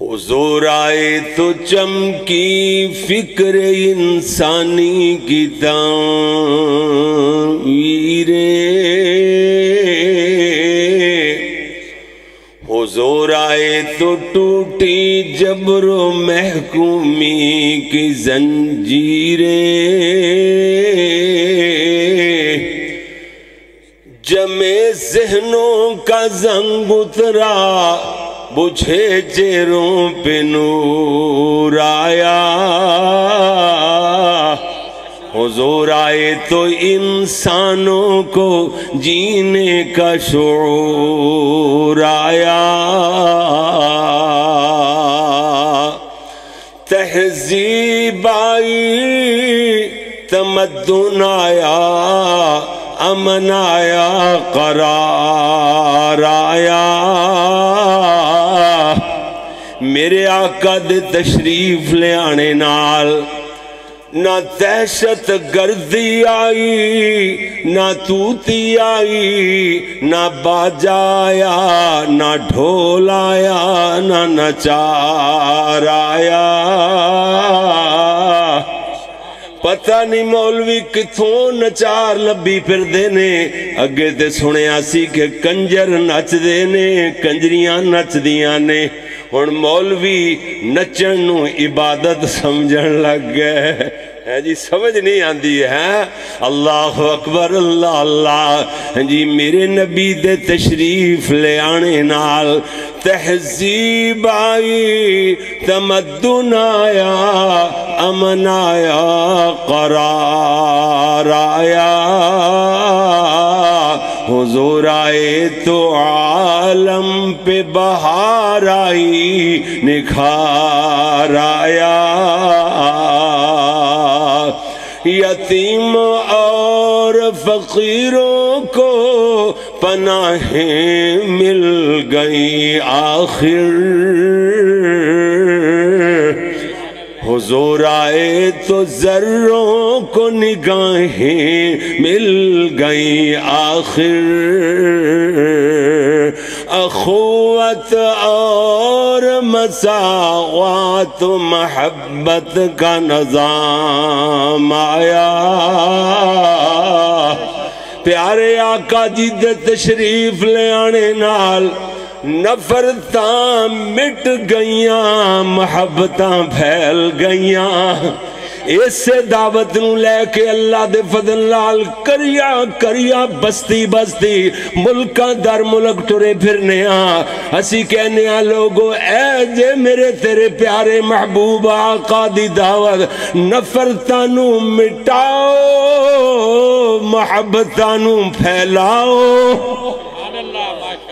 حضور آئے تو چمکی فکر انسانی کی تعمیر۔ حضور آئے تو ٹوٹی جبر و محکومی کی زنجیریں جمے ذہنوں کا زنگ اترا۔ بجھے چیروں پہ نور آیا۔ حضور آئے تو انسانوں کو جینے کا شعور آیا۔ تہذیب آئی، تمدن آیا، امن آیا، قرار آیا۔ میرے آقا دے تشریف لے آنے نال نہ دہشت گردی آئی نہ توتی آئی نہ باجا آیا نہ ڈھول آیا نہ نچار آیا پتہ نہیں مولوی کتھوں نچار لبی پھر دینے اگے تے سنے آسی کہ کنجر نچ ہن مولوی نچن نو عبادت سمجھن لگ گئے ہے جی سمجھ نہیں آندی ہے اللہ اکبر اللہ اللہ جی میرے نبی دے تشریف لے آنے نال تہذیب آئی تمدن آیا امن آیا قرار آیا حضور آئے تو عالم پہ بہار آئی، نکھار آیا۔ یتیم اور فقیروں کو پناہیں مل گئی آخر۔ حضور آئے تو ذروں کو نگاہیں مل گئی آخر۔ اخوت اور مساوات محبت کا نظام آیا۔ پیارے آقا جی دے تشریف لے آنے نال نفرتاں مٹ گئیاں، محبتاں پھیل گئیاں۔ اس سے دعوت نو لے کے اللہ دے فضل لال کریا کریا بستی بستی ملکہ در ملک ٹرے پھرنے آ ہسی کہنے آ لوگو، اے جے میرے تیرے پیارے محبوب آقا دی دعوت نفرتانو مٹاؤ محبتانو پھیلاؤ۔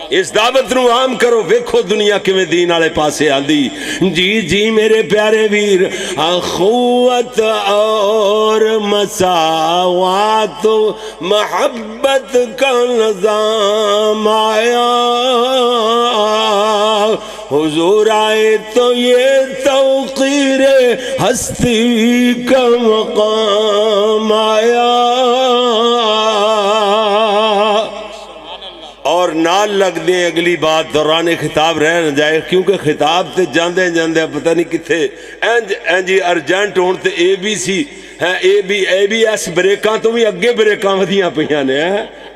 اس دعوت نو عام کرو، ویکھو دنیا کے دین آلے پاسے آدھی جی جی میرے پیارے ویر، اخوت اور مساوات، محبت کا نظام آیا۔ حضور آئے تو یہ توقیر ہستی کا مقام آیا۔ اور نال لگ دیں اگلی بات دوران خطاب رہ نہ جائے کیونکہ خطاب تے جاندے جاندے پتہ نہیں کتھے اینج اینجی ارجنٹ ہون تے اے بی سی ہے A B A B S بریکاں تو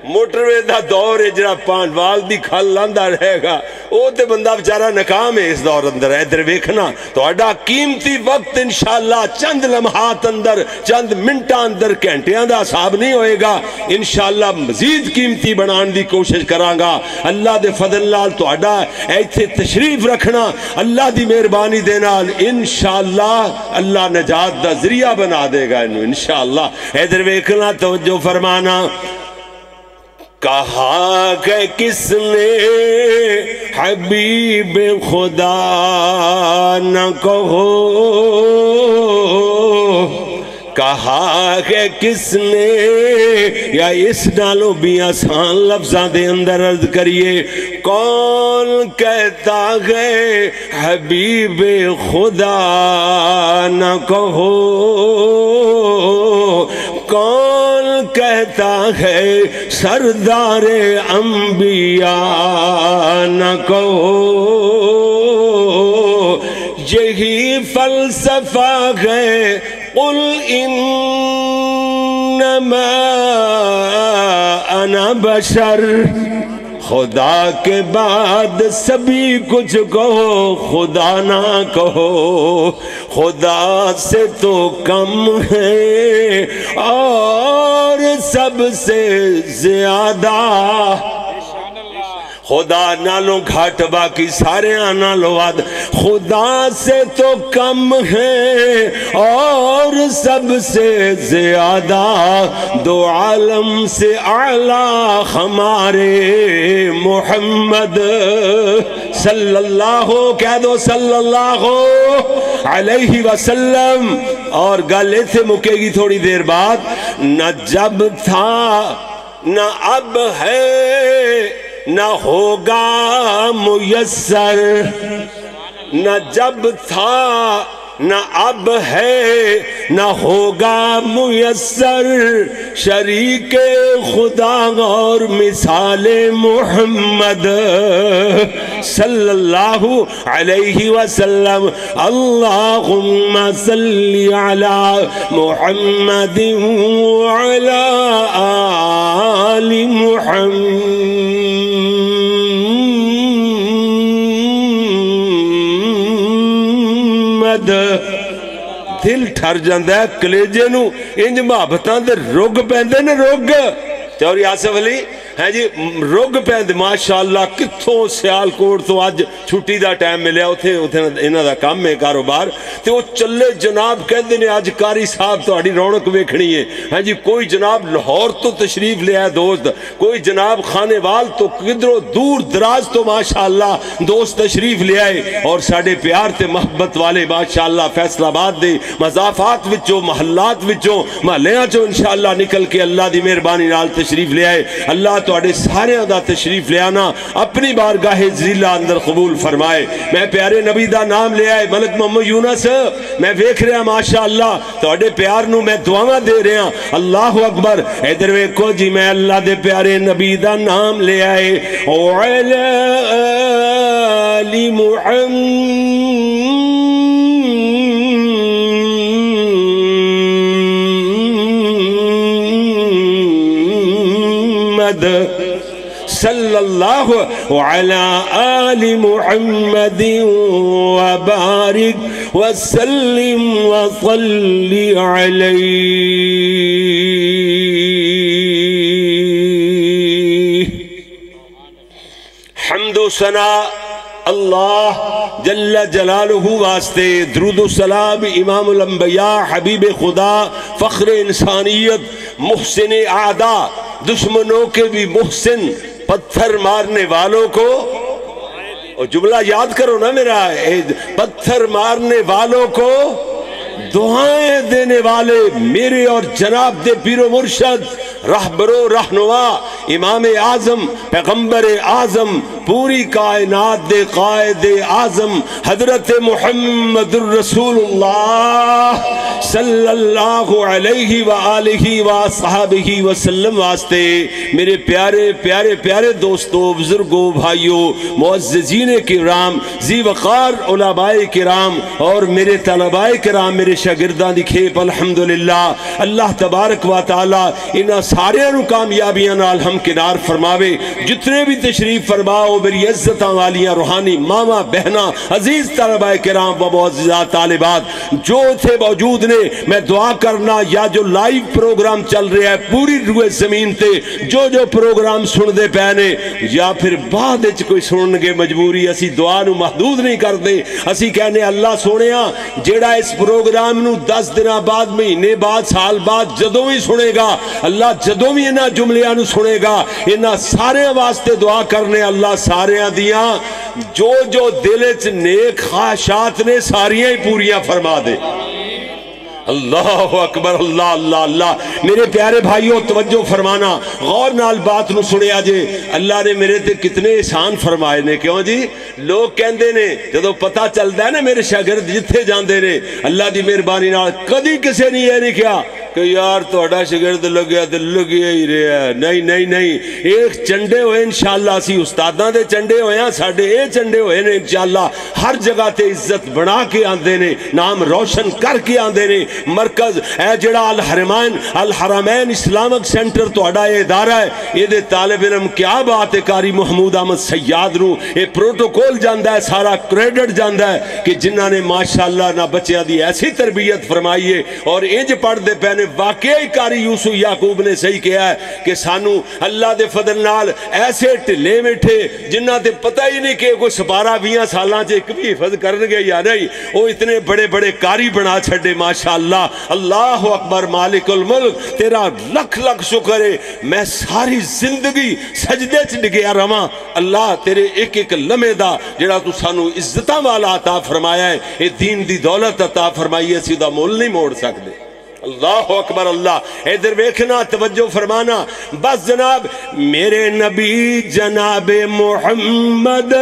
بھی موٹر وے دا دور ہے جڑا پانڈوال دی کھل لاندا رہے گا۔ او تے بندہ بچارہ ناکام ہے اس دور اندر۔ ادھر ویکھنا، تہاڈا قیمتی وقت انشاءاللہ چند لمحات اندر، چند منٹاں اندر گھنٹیاں دا حساب نہیں ہوئے گا۔ انشاءاللہ مزید قیمتی بنان دی کوشش کراں گا۔ اللہ دے فضل نال تہاڈا ایتھے تشریف رکھنا۔ اللہ دی مہربانی دے نال انشاءاللہ اللہ نجات دا ذریعہ بنا دے گا انہوں، انشاءاللہ۔ ادھر ویکھنا، توجہ فرمانا۔ کہا کہ کس نے حبیب خدا نہ کہو؟ کہا کہ کس نے؟ یا اس ڈالو بھی آسان لفظاں دے اندر عرض کریے، کون کہتا ہے حبیب خدا نہ کہو؟ کون کہتا ہے سردار انبیاء؟ نہ کہو، یہی فلسفہ ہے۔ قل انما انا بشر۔ خدا کے بعد سبھی کچھ کہو، خدا نہ کہو۔ خدا سے تو کم ہے اور سب سے زیادہ خدا نالوں گھاٹ باقی سارے آنا لواد خدا سے تو کم ہے اور سب سے زیادہ۔ دو عالم سے اعلیٰ ہمارے محمد صلی اللہ، کہہ دو صلی اللہ علیہ وسلم۔ اور گلے سے مکے گی تھوڑی دیر بعد۔ نہ جب تھا، نہ اب ہے۔ نہ ہوگا میسر، نہ جب تھا، نہ اب ہے، نہ ہوگا میسر۔ شریک خدا اور مثال محمد صلی اللہ علیہ وسلم۔ اللہم صلی علی محمد وعلی آل محمد۔ دل ٹھر جاندہ ہے کلیجے نو انج محبتان دے رگ پیندے نے رگ چوری آصف علی ہے جی رگ پیند ماشاءاللہ، کتھوں سیال کوٹ تو آج چھٹی دا ٹائم ملیا، اتھے اتھے انہ دا کام میں کاروبار۔ تے وہ چلے جناب کہندے نے، آج کاری صاحب تو آڑی رونک ویکھنی ہے۔ ہے جی کوئی جناب لاہور تو تشریف لیا ہے دوست، کوئی جناب خانے وال تو کدرو دور دراز تو ماشاءاللہ دوست تشریف لیا ہے اور ساڑے پیار تے محبت والے ماشاءاللہ فیصل آباد دے، مضافات وچوں، محلات وچوں محلیاں چوں انشاءاللہ نکل کے اللہ دی مہربانی نال تشریف لیا ہے اللہ تو سارے دا تشریف لے اپنی بارگاہ ذلہ اندر قبول فرمائے۔ میں پیارے نبی دا نام لے آئے، ملک محمد یونس، میں ویکھ رہا ہاں، ماشاءاللہ تو پیار نو میں دعاواں دے رہا ہاں۔ اللہ اکبر، ادھر ویکھو جی میں اللہ دے پیارے نبی دا نام لے آئے۔ وعلی صلی اللہ علی آل محمد وبارک وسلم وصلی علیہ حمد و ثنا اللہ جل جلالہ واسطے درود و سلام امام الانبیاء، حبیب خدا، فخر انسانیت، محسن اعدا دشمنوں کے بھی محسن پتھر مارنے والوں کو اور جملہ یاد کرو نا میرا پتھر مارنے والوں کو دعائیں دینے والے میرے اور جناب دے پیرو مرشد مرشد رہبرو رہنما، امام اعظم، پیغمبر اعظم، پوری کائنات دے قائد اعظم، حضرت محمد الرسول اللہ صلی اللہ علیہ وآلہ وآصحابہ وسلم واسطے میرے پیارے پیارے پیارے دوستو، بزرگو، بھائیو، معززین کرام زی وقار علماء کرام اور میرے طلباء کرام، میرے شاگردان دی کھیپ، الحمدللہ، اللہ تبارک و تعالی انہا سارے انہوں کامیابیاں نال ہم کنار فرماوے۔ جتنے بھی تشریف فرماؤ میری عزتاں والیاں، روحانی ماما بہنا عزیز طلباء کرام و معززات طالبات، جو تھے موجود نے، میں دعا کرنا، یا جو لائیو پروگرام چل رہا ہے، پوری روئے زمین تے، جو جو پروگرام سن دے پہنے یا پھر بعد اچھ کوئی سنن گے مجبوری، اسی دعا نو محدود نہیں کر دے اسی کہنے، اللہ سونیا، جیڑا اس پروگرام نو دس دنہ بعد، مہینے بعد، سال بعد، جدوں ہی سنے گا، اللہ جدوں بھی انہا جملیاں نو سنے گا انہا سارے واسطے دعا کرنے اللہ سارے دیاں، جو جو دلچ نیک خواہشات نے ساریاں ہی پوریاں فرما دے۔ اللہ اکبر، اللہ اللہ اللہ۔ میرے پیارے بھائیوں، توجہ فرمانا۔ غور نال بات نو سنے آجے اللہ نے میرے تے کتنے احسان فرمائے نے۔ کیوں جی؟ لوگ کہندے نے جدو پتا چلتا ہے نا میرے شاگرد جتھے جاندے نے، اللہ دی مہربانی نال کدی کسے نہیں یہ نہیں کیا کہ یار توڑا شگرد لگیا تو لگیا ہی رہا ہے۔ نہیں نہیں نہیں۔ ایک چنڈے ہوئے انشاءاللہ، اسی استاداں دے چنڈے ہوئے ہیں ساڑھے اے چنڈے ہوئے نے انشاءاللہ۔ ہر جگہ تے عزت بنا کے آندے نے، نام روشن کر کے آندے نے۔ مرکز اے جڑا الحرمین الحرمین اسلامک سینٹر توڑا یہ ادارہ ہے۔ یہ دے طالب علم کیا بات ہے؟ کاری محمود احمد سیاد نو یہ پروٹوکول جاندہ ہے، سارا کریڈٹ جاندہ ہے کہ جنہ نے ماشاءاللہ نہ بچے دی ایسی تربیت فرمائیے اور انج پڑھ دے پہنے واقعی کاری یوسف یعقوب نے صحیح کیا ہے کہ سانو اللہ دے فضل نال ایسے ٹلے بیٹھے جنہ تے پتہ ہی نہیں کہ کوئی سپارہ بیاں سالاں چے ایک بھی حفظ کرن گے یا نہیں وہ اتنے بڑے بڑے کاری بنا چھڑے ماشاءاللہ۔ اللہ اکبر، مالک الملک، تیرا لکھ لکھ شکر ہے۔ میں ساری زندگی سجدے چ ڈگیا رواں اللہ تیرے ایک ایک لمحے دا جڑا تو سانو عزتاں والا عطا فرمایا ہے۔ اے دین دی دولت عطا فرمائی ہے سیدھا مول نہیں موڑ سکتے اللہ اکبر، اللہ۔ ادھر ویکھنا، توجہ فرمانا۔ بس جناب، میرے نبی جناب محمد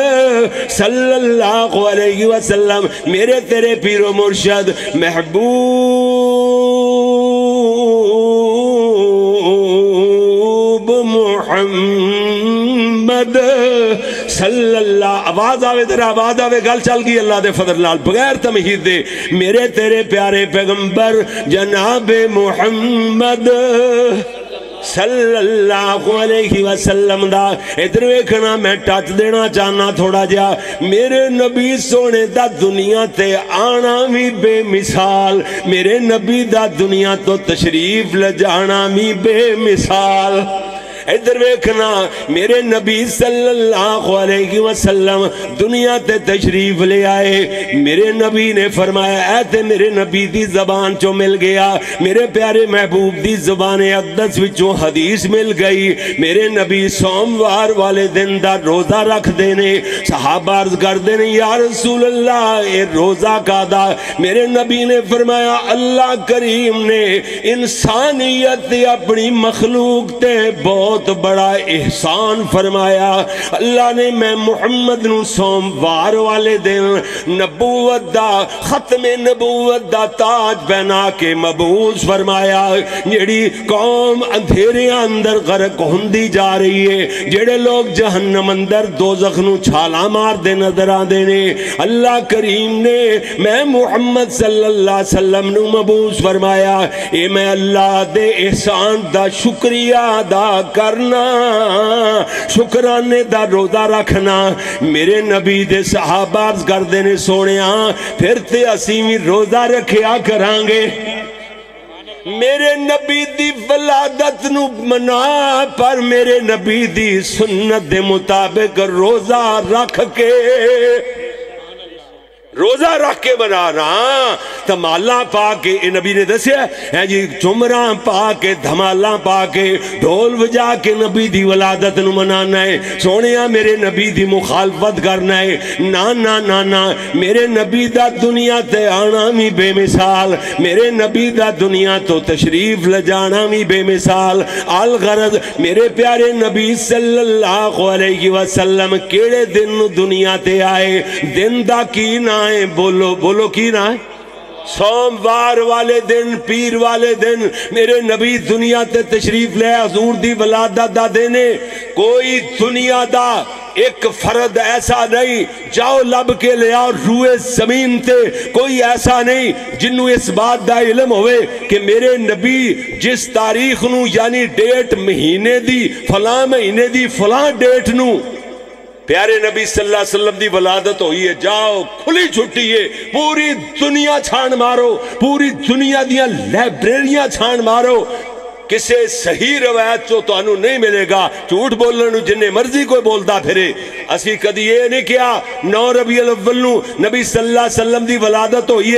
صلی اللہ علیہ وسلم، میرے تیرے پیر و مرشد محبوب، محمد صلی اللہ آواز آوے در آواز آوے، گل چل گئی اللہ دے فضل نال۔ بغیر تمہید دے، میرے تیرے پیارے پیغمبر جناب محمد صلی اللہ علیہ وسلم دا۔ ادھر ویکھنا، میں ٹچ دینا چاہنا تھوڑا جا میرے نبی سونے دا دنیا تے آنا بھی بے مثال۔ میرے نبی دا دنیا تو تشریف لجانا بھی بے مثال۔ ادھر ویکھنا، میرے نبی صلی اللہ علیہ وسلم دنیا تے تشریف لے آئے۔ میرے نبی نے فرمایا، اے تے میرے نبی دی زبان چو مل گیا؟ میرے پیارے محبوب دی زبان اقدس وچوں حدیث مل گئی۔ میرے نبی سوموار والے دن دا روزہ رکھ دینے صحابہ عرض کر دینے یا رسول اللہ، اے روزہ کا دا میرے نبی نے فرمایا، اللہ کریم نے انسانیت اپنی مخلوق تے بہت بہت بڑا احسان فرمایا۔ اللہ نے میں محمد نو سوموار والے دن نبوت دا، ختم نبوت دا تاج بنا کے مبوس فرمایا۔ جیڑی قوم اندھیرے اندر غرق ہندی جا رہی ہے، جیڑے لوگ جہنم اندر دوزخ نو چھالا مار دے نظر آ دینے اللہ کریم نے میں محمد صلی اللہ علیہ وسلم نو مبوس فرمایا۔ اے میں اللہ دے احسان دا شکریہ دا کر کرنا، شکرانے دا روزہ رکھنا۔ میرے نبی دے صحابہ کر دینے سونے آن پھر تے اسیمی روزہ رکھیا کرانگے۔ میرے نبی دی ولادت نو منا، پر میرے نبی دی سنت دے مطابق روزہ رکھ کے روزہ رکھ کے بنا رہا تمالا پا کے اے نبی نے دسیا ہے جی چمران پا کے دھمالا پا کے، ڈھول بجا کے نبی دی ولادت نو منانا ہے۔ سونیا میرے نبی دی مخالفت کرنا ہے۔ نا نا نا نا، میرے نبی دا دنیا تے آنا می بے مثال۔ میرے نبی دا دنیا تو تشریف لجانا می بے مثال۔ آل غرض، میرے پیارے نبی صلی اللہ علیہ وسلم، کیڑے دن دنیا تے آئے؟ دن دا کی نہ آئیں بولو بولو کی نہ آئیں سوموار والے دن، پیر والے دن، میرے نبی دنیا تے تشریف لے، حضور دی ولادت دا دینے کوئی دنیا دا ایک فرد ایسا نہیں، جاؤ لب کے لے اور روئے زمین تے۔ کوئی ایسا نہیں جنہوں اس بات دا علم ہوئے کہ میرے نبی جس تاریخ نو یعنی ڈیٹ مہینے دی، فلاں مہینے دی، فلاں ڈیٹ نو پیارے نبی صلی اللہ علیہ وسلم دی ولادت ہوئی ہے، جاؤ، کھلی چھٹی ہے، پوری دنیا چھان مارو، پوری دنیا دیا لیبریریاں چھان مارو کسے صحیح روایت چو تو انو نہیں ملے گا، جھوٹ بولنے جنہیں مرضی کوئی بولتا پھرے۔ اسی کدی یہ نہیں کیا، نو ربی الاول نبی صلی اللہ علیہ وسلم دی ولادت ہوئی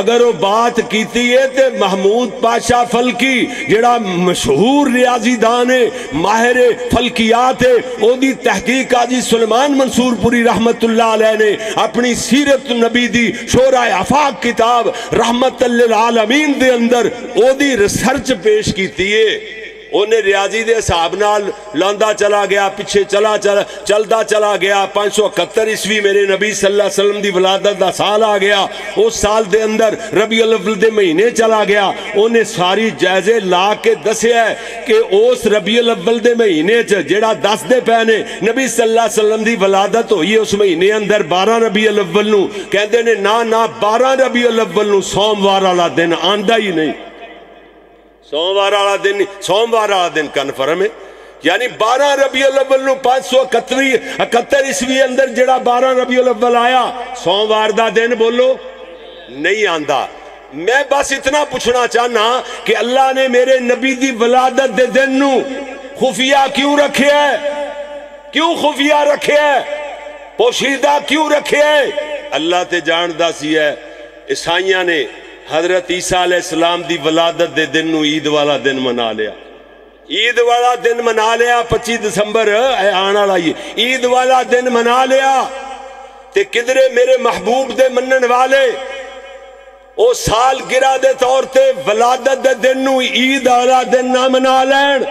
اگر وہ بات کیتی ہے تے محمود پاشا فلکی، جڑا مشہور ریاضی دان ہے، ماہر فلکیات ہے، او دی تحقیق آجی سلمان منصور پوری رحمت اللہ علیہ نے اپنی سیرت نبی دی شورہ افاق کتاب رحمت اللہ العالمین دے اندر او دی ریسرچ پیش کیتی ہے انہیں ریاضی دے حساب نال لاندا چلا گیا، پیچھے چلا چلا چلدا چلا گیا۔ پانچ سو اکہتر عیسوی میرے نبی صلی اللہ علیہ وسلم دی ولادت دا سال آ گیا۔ اس سال دے اندر ربی الاول دے مہینے چلا گیا۔ انہیں ساری جائزے لا کے دسیا ہے کہ اس ربی الاول دے مہینے چ جیڑا دس دے پہنے نبی صلی اللہ علیہ وسلم دی ولادت ہوئی اس مہینے اندر بارہ ربی الاول نو۔ کہندے نے نا نا بارہ ربی الاول نو سوموار والا دن آندا ہی نہیں۔ سوموار والا دن سوموار والا دن کنفرم ہے۔ یعنی بارہ ربی الاول نو پانچ سو اکتری اکتر عیسوی اندر جڑا بارہ ربی الاول آیا، سوموار دا دن بولو نہیں آندا۔ میں بس اتنا پوچھنا چاہنا کہ اللہ نے میرے نبی دی ولادت دے دن نو خفیہ کیوں رکھے ہے؟ کیوں خفیہ رکھے ہے؟ پوشیدہ کیوں رکھے ہے؟ اللہ تے جاندہ سی ہے، عیسائیاں نے حضرت عیسیٰ علیہ السلام دی ولادت دے دن نو عید والا دن منا لیا۔ عید والا دن منا لیا پچی دسمبر، اے آنا لائیے عید والا دن منا لیا، تے کدرے میرے محبوب دے منن والے، او سال گرا دے طور تے ولادت دے دن نو عید والا دن نہ منا لین۔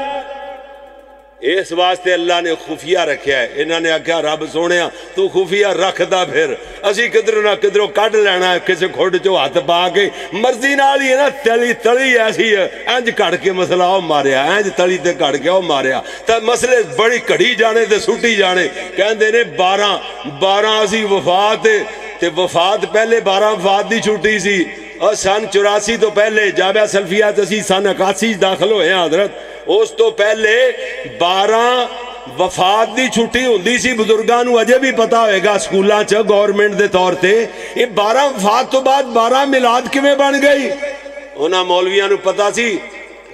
اس واسطے اللہ نے خفیہ رکھیا ہے انہوں نے آکھا رب سونیا تو خفیہ رکھ دا پھر اسی کدھر نہ کدھروں کٹ لینا ہے کسی کھوڑ چو ہاتھ پا کے مرضی نال ہی ہے نا تلی تلی ایسی ہے انج کٹ کے مسئلہ ہو ماریا انج تلی تے کٹ کے ہو ماریا تا مسئلے بڑی کڑی جانے تے سٹی جانے کہن دینے بارہ بارہ اسی وفات تے وفات پہلے بارہ اور سن چوراسی تو پہلے جامعہ سلفیہ تسی سن اکاسی داخل ہوئے ہیں حضرت، اس تو پہلے بارہ وفات دی چھٹی ہوندی سی، بزرگاں نو اجے بھی پتا ہوئے گا سکولاں چ گورنمنٹ دے طور تے۔ یہ بارہ وفات تو بعد بارہ میلاد کیویں بن گئی؟ انہاں مولویاں نو پتا سی،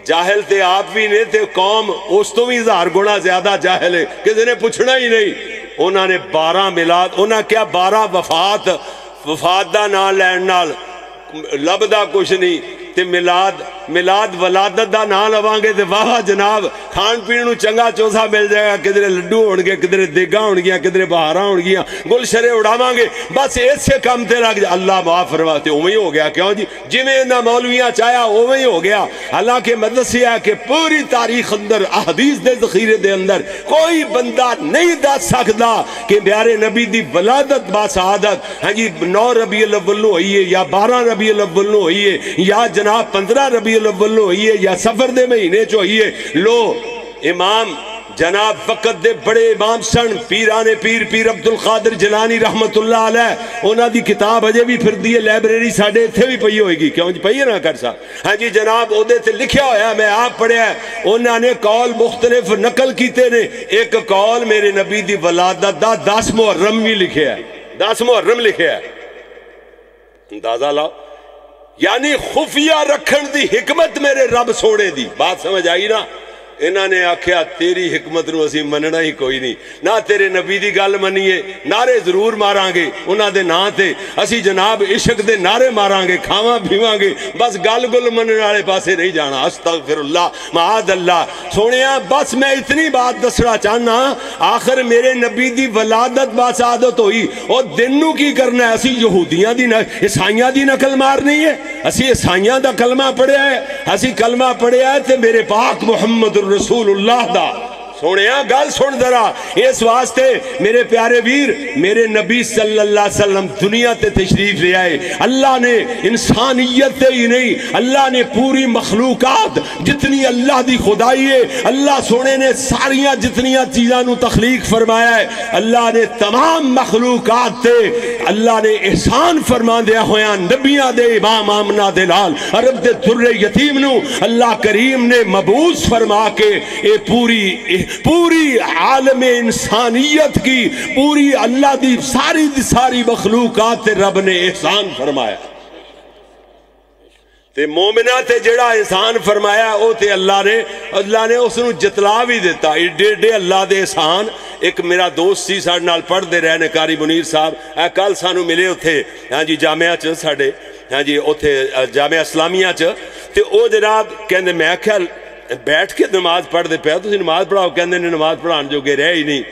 جاہل تے آپ بھی نے تے قوم اس تو بھی ہزار گنا زیادہ جاہل ہے، کسی نے پوچھنا ہی نہیں۔ انہاں نے بارہ میلاد، انہاں کیا بارہ وفات وفات دا نام لین نال لبدا کچھ نہیں تے ملاد ملاد ولادت دا نام لواں تے واہ جناب، کھان پین چنگا چوسا مل جائے گا کدھر لڈو ہون گے کدھر دیگا ہون گیا کدھر گل شرے اڑاواں گے بس ایسے کام تے لگ جائے اللہ معاف فرماتے، اوویں ہو گیا، کیوں جی؟ جویں انہاں مولویاں چاہیا اوویں ہو گیا۔ حالانکہ مدرسہ کہ پوری تاریخ اندر، احادیث دے ذخیرے دے اندر، کوئی بندہ نہیں دس سکدا کہ پیارے نبی دی ولادت با سعادت ہاں جی نو ربیع الاول نو ہوئی ہے یا بارہ ربیع الاول نو ہوئی ہے یا جناب پندرہ ربیع الاول نو ہوئی ہے یا سفر دے مہینے چو ہوئی ہے لو، امام جناب فقط دے بڑے امام سن پیران پیر پیر عبدالقادر جلانی رحمت اللہ علیہ اونا دی کتاب اجے بھی پھر دیئے لیبریری ساڑے تھے بھی پئی ہوئے گی۔ کیوں جی پئی نہ کر سا؟ ہاں جی جناب او دے تے لکھیا ہویا میں آپ پڑھیا ہے اونا نے کال مختلف نقل کیتے نے۔ ایک کال میرے نبی دی ولادت دا دس محرم بھی لکھیا ہے۔ دس محرم لکھیا ہے۔ اندازہ لاؤ۔ یعنی خفیہ رکھن دی حکمت میرے رب سوڑے دی۔ بات سمجھ آئی نا؟ انہاں نے آکھیا، تیری حکمت نو اسی مننا ہی کوئی نہیں۔ نہ تیرے نبی دی گل منیے، نعرے ضرور ماران گے انہاں دے نا تے۔ اسی جناب عشق دے نعرے ماران گے کھاواں پیواں گے بس گل گل منن والے پاسے نہیں جانا۔ استغفر اللہ معاذ اللہ۔ سونیا، بس میں اتنی بات دسنا چاہنا، آخر میرے نبی دی ولادت با سعادت ہوئی، او دن نو کی کرنا ہے؟ اسی یہودیاں دی عیسائیاں دی نقل مارنی ہے۔ اسی عیسائیاں دا کلمہ پڑھیا ہے۔ اسی کلمہ پڑھیا ہے تے میرے پاک محمد رسول اللہ دا۔ سونیا گل سن ذرا۔ اس واسطے میرے پیارے ویر، میرے نبی صلی اللہ علیہ وسلم دنیا تے تشریف لے آئے۔ اللہ نے انسانیت تے ہی نہیں، اللہ نے پوری مخلوقات جتنی اللہ دی خدائی ہے، اللہ سونے نے ساریاں جتنیاں چیزاں نو تخلیق فرمایا ہے۔ اللہ نے تمام مخلوقات تے اللہ نے احسان فرما دیا ہویا نبیاں دے، امام آمنہ دے لال، عرب دے در یتیم نو۔ اللہ کریم نے مبوس فرما کے اے پوری پوری عالم انسانیت کی، پوری اللہ دی ساری دی ساری مخلوقات رب نے احسان فرمایا۔ تے مومنہ تے جڑا احسان فرمایا، او تے اللہ نے اللہ نے اس نو جتلا بھی دیتا۔ ایڈے ایڈے اللہ دے احسان۔ ایک میرا دوست سی ساڑھ نال پڑھ دے رہنے کاری منیر صاحب۔ اے کل سانو ملے ہوتے ہاں جی جامعہ چھ ساڑھے ہاں جی ہوتے جامعہ اسلامیہ چھ تے او جناب کہندے، میں خیال بیٹھ کے نماز پڑھ دے پیا اسی نماز پڑھاؤ کہنے نے نماز پڑھان جو گے رہے ہی نہیں۔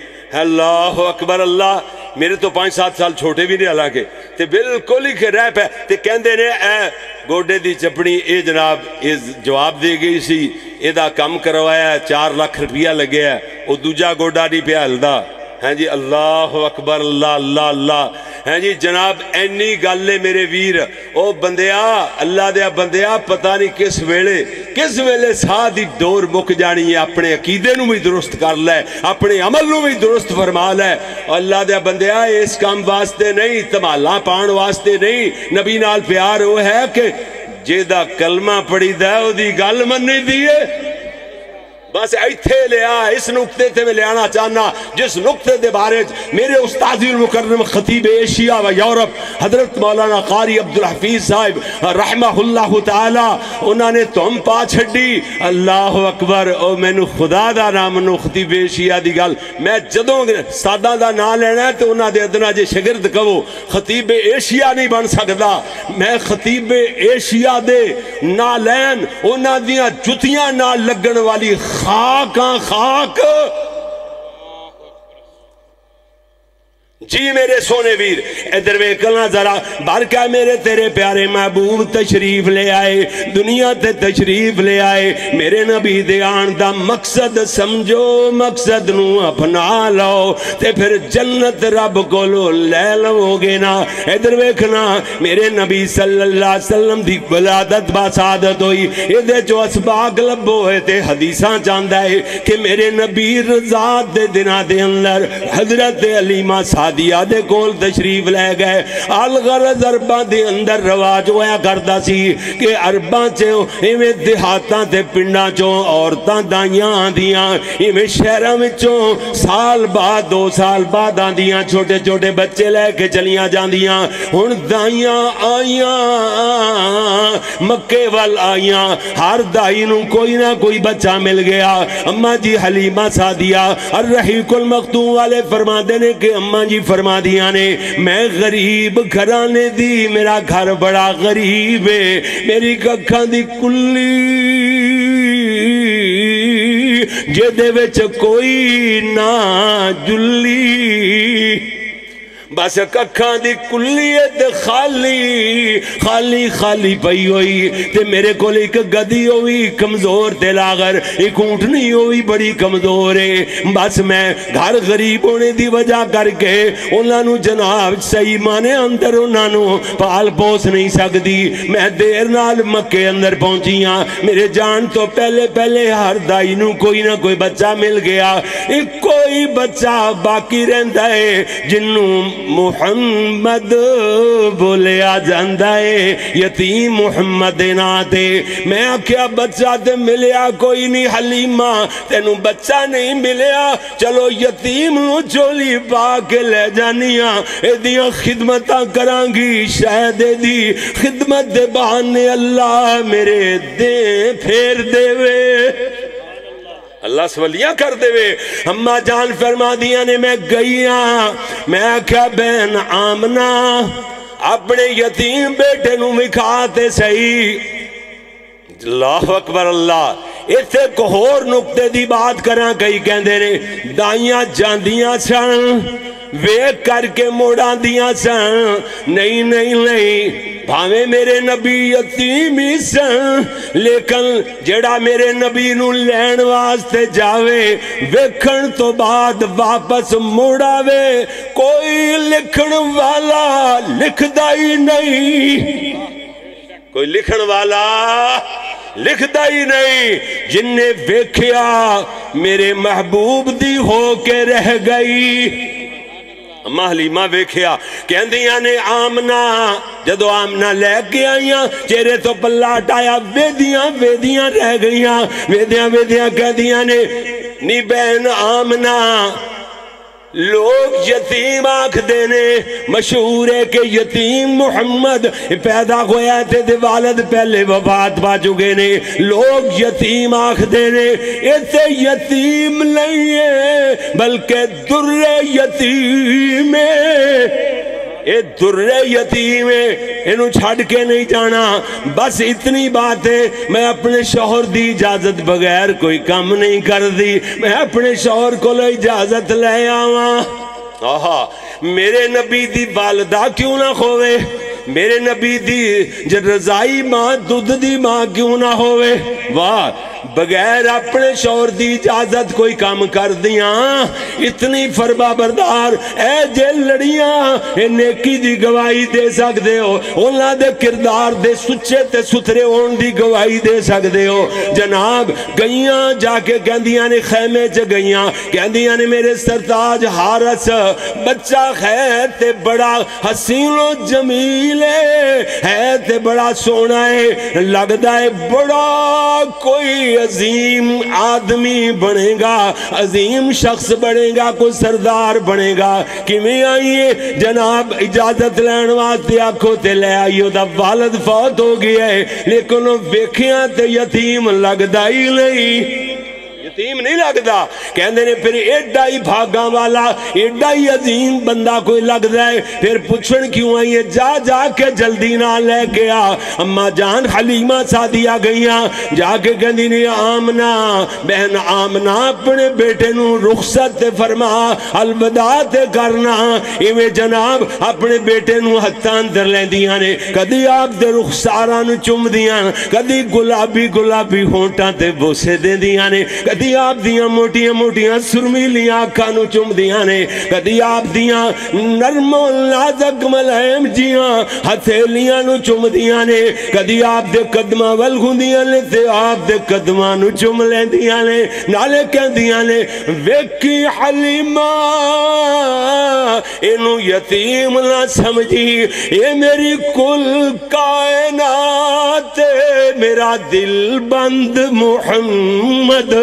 اللہ اکبر، اللہ، میرے تو پانچ سات سال چھوٹے بھی نہیں، حالانکہ تے بالکل ہی کہ رہ پہ تے کہندے نے، اے گوڈے دی چپڑی، اے جناب، اے جواب دے گئی سی، اے دا کم کروایا ہے، چار لاکھ روپیہ لگیا ہے، او دوجا گوڈا نہیں پیا ہلدا۔ ہیں جی اللہ اکبر، اللہ اللہ اللہ۔ ہیں جی جناب، اینی گالے میرے ویر۔ او بندیا اللہ دیا بندیا پتہ نہیں کس ویلے کس ویلے سا دی دور مک جانی ہے۔ اپنے عقیدے نو بھی درست کر لے، اپنے عمل نو بھی درست فرما لے۔ اللہ دیا بندیا اس کام واسطے نہیں تمالا پان واسطے نہیں۔ نبی نال پیار ہو ہے کہ جیدہ کلمہ پڑی دا او دی گال من نہیں دیئے بس ایتھے لیا اس نکتے تھے میں لیانا چاہنا، جس نکتے دے بارج میرے استاذی المکرم خطیب ایشیا و یورپ حضرت مولانا قاری عبدالحفیظ صاحب رحمہ اللہ تعالی، انہاں نے تم پا چھڑی اللہ اکبر، او میں نو خدا دا نام نو خطیب ایشیا دی گل۔ میں جدوں گے سادہ دا نا لینا ہے، تو انہاں دے ادنا جے شگرد کہو، خطیب ایشیا نہیں بن سکتا میں خطیب ایشیا دے نا لین انہاں دیاں جتیاں نا لگن والی خ 哈根哈根。جی میرے سونے ویر ادھر ویکلنا ذرا بارکہ میرے تیرے پیارے محبوب تشریف لے آئے، دنیا تے تشریف لے آئے۔ میرے نبی دیان دا مقصد سمجھو، مقصد نو اپنا لو تے پھر جنت رب کو لو لے لو گے نا۔ ادھر ویکنا میرے نبی صلی اللہ علیہ وسلم دی ولادت با سعادت ہوئی۔ ادھے جو اسباق لبو ہے تے حدیثاں چاندہ ہے کہ میرے نبی رضا دے دنہ دے اندر حضرت علیمہ سعادت دیا دے کول تشریف لے گئے۔ الغرض عربہ دے اندر رواج ہویا کرتا سی کہ عربہ چو ایمیں دہاتاں تے پنڈا چو عورتاں دائیاں آندیاں ایمیں شہرہ میں چو سال بعد دو سال بعد آندیاں، چھوٹے چھوٹے بچے لے کے چلیاں جاندیاں۔ ہن دائیاں آئیاں، مکے وال آئیاں۔ ہر دائی نو کوئی نہ کوئی بچہ مل گیا۔ اممہ جی حلیمہ سادیا الرحیق المختوم والے فرما دینے کہ اممہ جی فرما دیا نے، میں غریب گھرانے دی، میرا گھر بڑا غریب ہے، میری ککھاں دی کلی۔ جے دے وچ کوئی نہ جلی۔ بس ککھاں دی کلیت خالی خالی خالی پئی ہوئی۔ تے میرے کو ایک گدی ہوئی، کمزور تے لاغر ایک اونٹنی ہوئی، بڑی کمزور ہے بس میں گھر غریب ہونے دی وجہ کر کے انہاں نو جناب صحیح مانے اندر انہاں نو پال پوس نہیں سکتی میں دیر نال مکے اندر پہنچیاں میرے جان تو پہلے پہلے ہر دائی نو کوئی نہ کوئی بچہ مل گیا۔ ایک کوئی بچہ باقی رہندا ہے جنوں محمد بولیا جاندہ ہے، یتیم محمد ناتے میں کیا بچہ تے ملیا کوئی نہیں حلیمہ، تینو بچہ نہیں ملیا۔ چلو یتیم نو چولی پا کے لے جانیاں۔ اے دیا خدمتہ کرانگی شاید دی خدمت دے بہانے اللہ میرے دے پھیر دے وے۔ اللہ سولیاں کر دے۔ وے ہمہ جان فرما دیا نے، میں گئیاں میں کیا بین آمنا اپنے یتیم بیٹے نو مکھاتے سہی۔ اللہ اکبر، اللہ۔ ایتھے کوہور نکتے دی بات کرنا کئی کہندے نے، دائیاں جاندیاں سن۔ ویک کر کے موڑا دیا سن نہیں نہیں نہیں بھاوے میرے نبی یتیمی سن لیکن جڑا میرے نبی نو لین واسطے جاوے ویکھن تو بعد واپس موڑاوے کوئی لکھن والا لکھ دائی نہیں کوئی لکھن والا لکھ دائی نہیں جن نے ویکھیا میرے محبوب دی ہو کے رہ گئی اما حلیمہ ویکھیا، کہندیاں نے آمنا، جدو آمنا لے کے آئیاں، چہرے تو پلہ ہٹایا ویدیاں ویدیاں رہ گئیاں، ویدیاں ویدیاں کہندیاں نے، نی بین آمنا لوگ یتیم آنکھ دینے مشہور ہے کہ یتیم محمد پیدا ہویا تھے دے والد پہلے وفات پا چکے نے۔ لوگ یتیم آنکھ دینے ایسے یتیم نہیں ہے، بلکہ در یتیم ہے۔ اے در یتیم ہے انہوں چھڑ کے نہیں جانا۔ بس اتنی بات ہے، میں اپنے شوہر دی اجازت بغیر کوئی کام نہیں کر دی میں اپنے شوہر کو لے اجازت لے آواں۔ آہا، میرے نبی دی والدہ کیوں نہ کھوے؟ میرے نبی دی جو رضائی ماں، دودھ دی ماں کیوں نہ ہوئے واہ بغیر اپنے شور دی اجازت کوئی کام کر دیاں، اتنی فرما بردار، اے جے لڑیاں، اے نیکی دی گواہی دے سکتے ہو اونا دے کردار دے سچے تے سترے ہون دی گواہی دے سکتے ہو۔ جناب، گئیاں جا کے کہندیاں نے خیمے چ گئیاں، کہندیاں نے میرے سرتاج حارس بچہ خیر تے بڑا حسین و جمیل ہے تے بڑا سونا ہے لگتا ہے بڑا کوئی عظیم آدمی بنے گا، عظیم شخص بنے گا، کوئی سردار بنے گا۔ کمی آئیے؟ جناب، اجازت لین واسطے آنکھوں تے لے آئیو دا والد فوت ہو گیا ہے۔ لیکن وہ ویکھیاں تے یتیم لگدا ہی نہیں۔ یتیم نہیں لگتا کہندے نے پھر ایڈا ہی بھاگاں والا، ایڈا ہی عظیم بندہ کوئی لگ ہے۔ پھر پوچھن کیوں آئی ہے؟ جا جا کے جلدی نہ لے گیا اما جان حلیمہ سادیا گئیاں۔ جا کے کہندی نے، آمنا، بہن آمنا، اپنے بیٹے نو رخصت تے فرما، الوداع تے کرنا۔ ایویں جناب اپنے بیٹے نو ہتھاں اندر لیندیاں نے۔ کدی آپ دے رخساراں نو چم دیاں کدی گلابی گلابی ہونٹاں تے بوسے دے دیاں نے۔ کدی کدی آپ دیاں موٹیاں موٹیاں سرمیلیاں آنکھاں نو چم دیاں نے کدی آپ دیاں نرم و نازک ملائم جیاں ہتھیلیاں نو چم دیاں نے کدی آپ دے قدمہ والگھوندیاں نے تے آپ دے قدمہ نو چم لین دیاں نے نالے کہن دیاں نے ویکی حلیمہ انو یتیم نہ سمجھی اے میری کل کائنات میرا دل بند محمد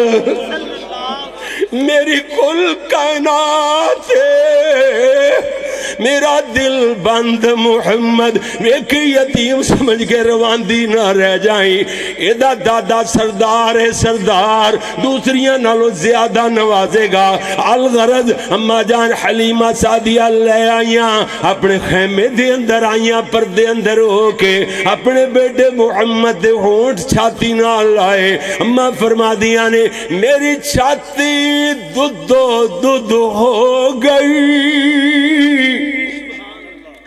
میری کل کائنات میرا دل بند محمد ایک یتیم سمجھ کے رواندی نہ رہ جائیں۔ ایدہ دادا سردار ہے سردار، دوسریاں نالو زیادہ نوازے گا۔ الغرض، اما جان حلیمہ سادیہ لے آئیاں۔ اپنے خیمے دے اندر آئیاں، پردے اندر ہو کے۔ اپنے بیٹے محمد دے ہونٹ چھاتی نہ لائے اما فرما دیا نے، میری چھاتی دودو دودو ہو گئی۔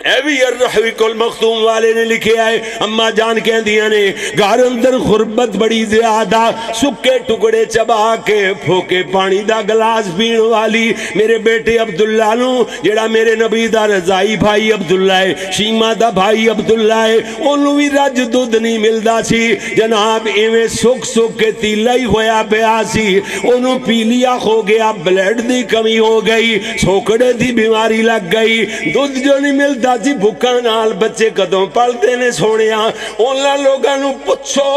اے بھی الرحوی کل مختوم والے نے لکھے آئے۔ اما جان کہہ دیا نے، گھر اندر غربت بڑی زیادہ، سکے ٹکڑے چبا کے، پھوکے پانی دا گلاس پین والی۔ میرے بیٹے عبداللہ نو، جڑا میرے نبی دا رضائی بھائی عبداللہ ہے شیمہ دا بھائی عبداللہ ہے انہوں بھی رج دودھ نہیں ملدا سی۔ جناب، ایویں سک سک کے تیلہ ہی ہویا بیا سی۔ انہوں پی لیا ہو گیا، بلیڈ دی کمی ہو گئی، سوکڑے دی بیماری لگ گئی۔ دودھ جو نہیں ملدا جی بھکا نال بچے قدم پڑھتے نے سونے اولا لوگاں نو پچھو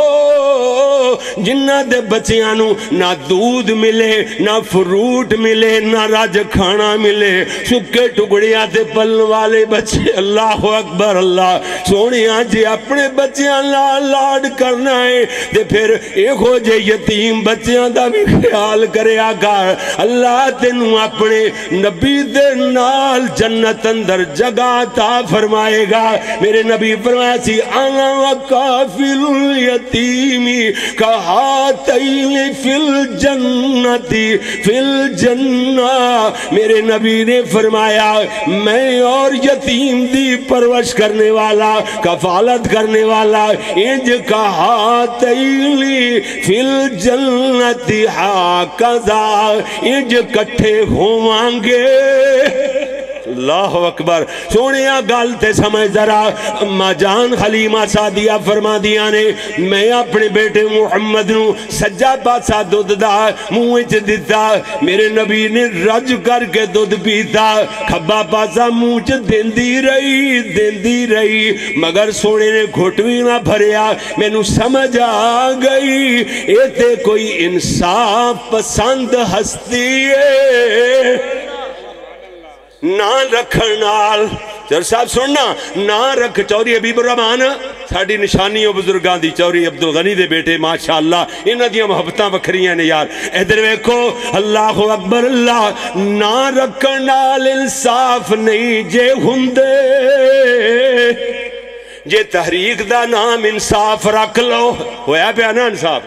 جنہ دے بچیاں نو نہ دودھ ملے نہ فروٹ ملے نہ راج کھانا ملے سکے ٹکڑیاں تے پلن والے بچے اللہ اکبر اللہ سونے جی اپنے بچیاں لال لاڈ کرنا ہے تے پھر ایک ہو جے یتیم بچیاں دا بھی خیال کرے آگا اللہ تینوں اپنے نبی دے نال جنت اندر جگہ تا فرمائے گا۔ میرے نبی فرمایا سی، انا وکافل الیتیمی کہا تیل فی الجنتی فی الجنہ میرے نبی نے فرمایا، میں اور یتیم دی پروش کرنے والا، کفالت کرنے والا، انج کہا تیلی فی الجنتی حاکزا انج کٹھے ہوں ہوانگے اللہ اکبر۔ سونیا گل تے سمجھ ذرا۔ اما جان حلیمہ سادیہ فرما دیا نے، میں اپنے بیٹے محمد نو سجا پاسا دودھ دا منہ وچ دتا۔ میرے نبی نے رج کر کے دودھ پیتا۔ کھبا پاسا منہ وچ دیندی رہی دیندی رہی۔ مگر سونے نے گھٹوی نہ بھریا۔ مینوں سمجھ آ گئی۔ اے تے کوئی انصاف پسند ہستی ہے۔ نہ رکھن نال۔ چور صاحب سننا نہ رکھ چوری حبیب الرحمان۔ ساڈی نشانی او بزرگاں دی چوری عبد الغنی دے بیٹے، ماشاءاللہ، انہاں دیاں محبتاں وکھریاں نے یار۔ ادھر ویکھو، اللہ اکبر، اللہ۔ نہ رکھن نال انصاف نہیں جے ہوندے جے تحریک دا نام انصاف رکھ لو۔ ہویا پیا نا انصاف؟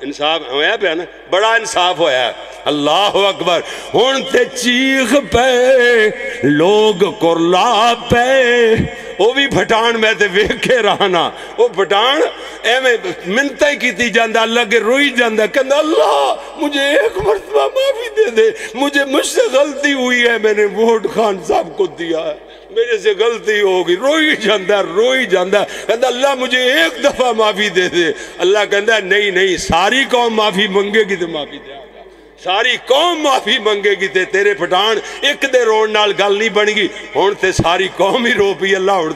انصاف ہویا پیا نا، بڑا انصاف ہویا۔ ہے اللہ اکبر۔ ہن تے چیخ پے، لوگ کرلا پے۔ وہ بھی پھٹان میں تے ویکھے رہنا۔ وہ پھٹان ایویں منتا ہی کیتی جاندا اللہ کے روئی جاندا، کہندا، اللہ مجھے ایک مرتبہ معافی دے دے، مجھے مجھ سے غلطی ہوئی ہے، میں نے ووٹ خان صاحب کو دیا ہے۔ میرے سے غلطی ہوگی روئی جاندہ روئی جاندہ کہتا اللہ مجھے ایک دفعہ معافی دے دے اللہ کہتا ہے نہیں نہیں ساری قوم معافی منگے گی تو معافی دے گا ساری قوم معافی منگے گی تے تیرے پٹان ایک دے رون نال گل نہیں بن گی ہون تے ساری قوم ہی رو پی اللہ ہون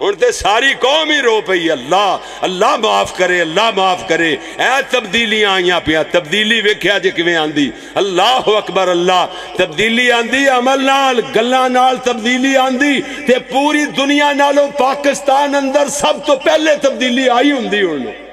تے تے ساری قوم ہی رو پئی۔ اللہ اللہ معاف کرے، اللہ معاف کرے۔ اے تبدیلیاں آئیاں پیا تبدیلی ویکھیا جے کیویں آندی۔ اللہ اکبر، اللہ۔ تبدیلی آندی، عمل نال، گلاں نال تبدیلی آندی۔ تے پوری دنیا نالوں پاکستان اندر سب تو پہلے تبدیلی آئی ہوندی ہن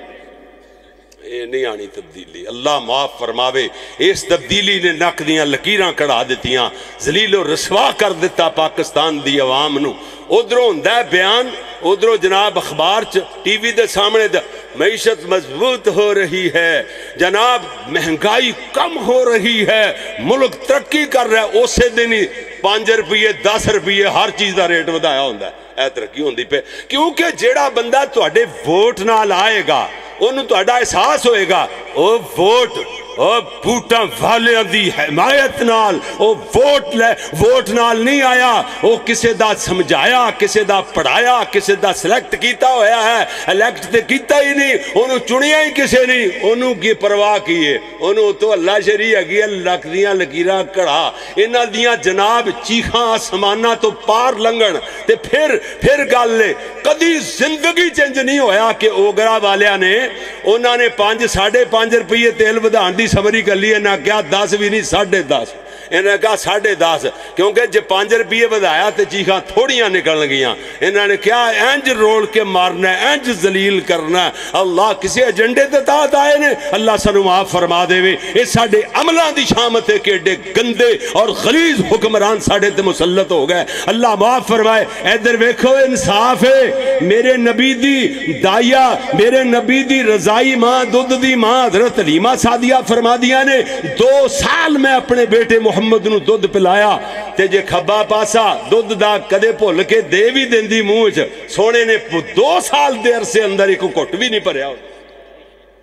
اے نہیں آنی تبدیلی۔ اللہ معاف فرماوے، اس تبدیلی نے نک دیاں لکیراں کڑا دیتیاں ذلیل و رسوا کر دیتا پاکستان دی عوام نو۔ ادھروں ہوندا ہے بیان، ادھروں جناب اخبار چ، ٹی وی دے سامنے دا معیشت مضبوط ہو رہی ہے۔ جناب، مہنگائی کم ہو رہی ہے۔ ملک ترقی کر رہا ہے۔ اسے دن ہی پانچ روپیے، دس روپیے ہر چیز دا ریٹ ودایا ہوندا ہے۔ اے ترقی ہوندی پہ کیونکہ جیڑا بندہ تواڈے ووٹ نال آئے گا انہوں تواڈا احساس ہوئے گا او ووٹ او بوٹاں والے دی حمایت نال، او ووٹ لے، ووٹ نال نہیں آیا، او کسے دا سمجھایا، کسے دا پڑھایا، کسے دا سلیکٹ کیتا ہویا ہے الیکٹ تے کیتا ہی نہیں انہوں چنیا ہی کسے نہیں انہوں کی پرواہ کیے انہوں تو اللہ شریع اگیا لک دیاں لکیرہ کڑا انہ دیاں جناب چیخاں آسمانہ تو پار لنگن تے پھر پھر گال لے کدی زندگی چنج نہیں ہویا کہ اوگرہ والیا نے انہوں نے پانچ، ساڑھے پانچ روپیے تیل بدھان دی سبری کر لیے نہ کیا دس بھی نہیں ساڑھے دس۔ انہوں نے کہا ساڑھے دس، کیونکہ جب پانچ روپیے بدھایا تو چیخاں تھوڑیاں نکل گیاں انہوں نے کیا اینج رول کے مارنا ہے، اینج زلیل کرنا ہے۔ اللہ کسی ایجنڈے تے تحت آئے نے، اللہ سنو معاف فرما دے۔ وے اس ساڑھے عملان دی شامت ہے کہ ایڈے گندے اور غلیظ حکمران ساڑھے تے مسلط ہو گئے۔ اللہ معاف فرمائے۔ ایدر ویکھو، انصاف ہے۔ میرے نبی دی دائیا میرے نبی دی رضائی ماں، دودھ دی ماں، حضرت علیمہ سادیہ فرما دیا نے، دو سال میں اپنے بیٹے محمد نو دودھ پلایا تے جے کھبا پاسا دودھ دا کدے پھول کے دے بھی دین دی موچ سونے نے دو سال دیر سے اندر ایک کٹ بھی نہیں پریا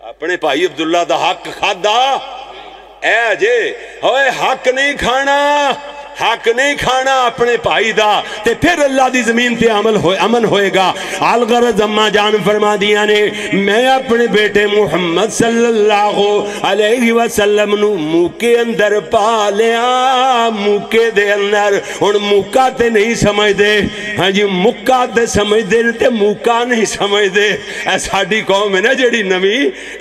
اپنے پائی عبداللہ دا حق کھادا اے جے ہوئے حق نہیں کھانا حق نہیں کھانا اپنے پائی دا، تے پھر اللہ دی زمین تے عمل ہوئے، امن ہوئے گا۔ آلغرز اما جان فرما دیا نے، میں اپنے بیٹے محمد صلی اللہ علیہ وسلم نو موکے اندر پا لیا۔ موکے دے اندر ان موکا تے نہیں سمجھ دے ہاں جی مکا تے سمجھ دے تے موکا نہیں سمجھ دے اے ساڑی قوم ہے نا جڑی نمی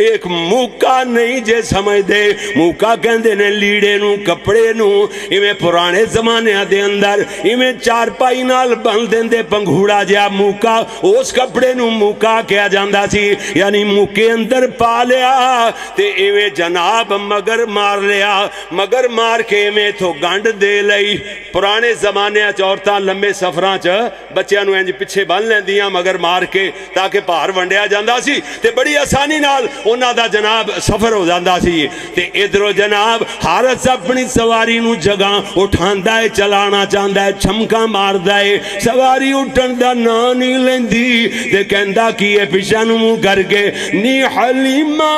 ایک موکا نہیں جے سمجھ دے موکا کہندے نے لیڑے نو، کپڑے نو ایمیں پرانے زمانے دے اندر ایمیں چار پائی نال بند دیں دے پنگھوڑا جیا موکا اس کپڑے نو موکا کیا جاندہ سی یعنی موکے اندر پا لیا تے ایمیں جناب مگر مار لیا۔ مگر مار کے ایمیں تو گانڈ دے لئی۔ پرانے زمانے چورتاں لمبے سفران چا بچیاں نو انج پچھے بن لیں دیاں مگر مار کے، تاکہ پار ونڈیا جاندہ سی۔ تے بڑی آسانی نال انہ دا جناب سفر ہو جاندہ سی۔ تے ادھر جناب حارت اپنی سواری نو جگہ اٹھان چاہتا ہے، چلانا چاہتا ہے چھمکا مارتا ہے۔ سواری اٹھن دا نانی لیندی۔ تے کہندا کیے پیچھے منہ کر کے، نی حلیمہ،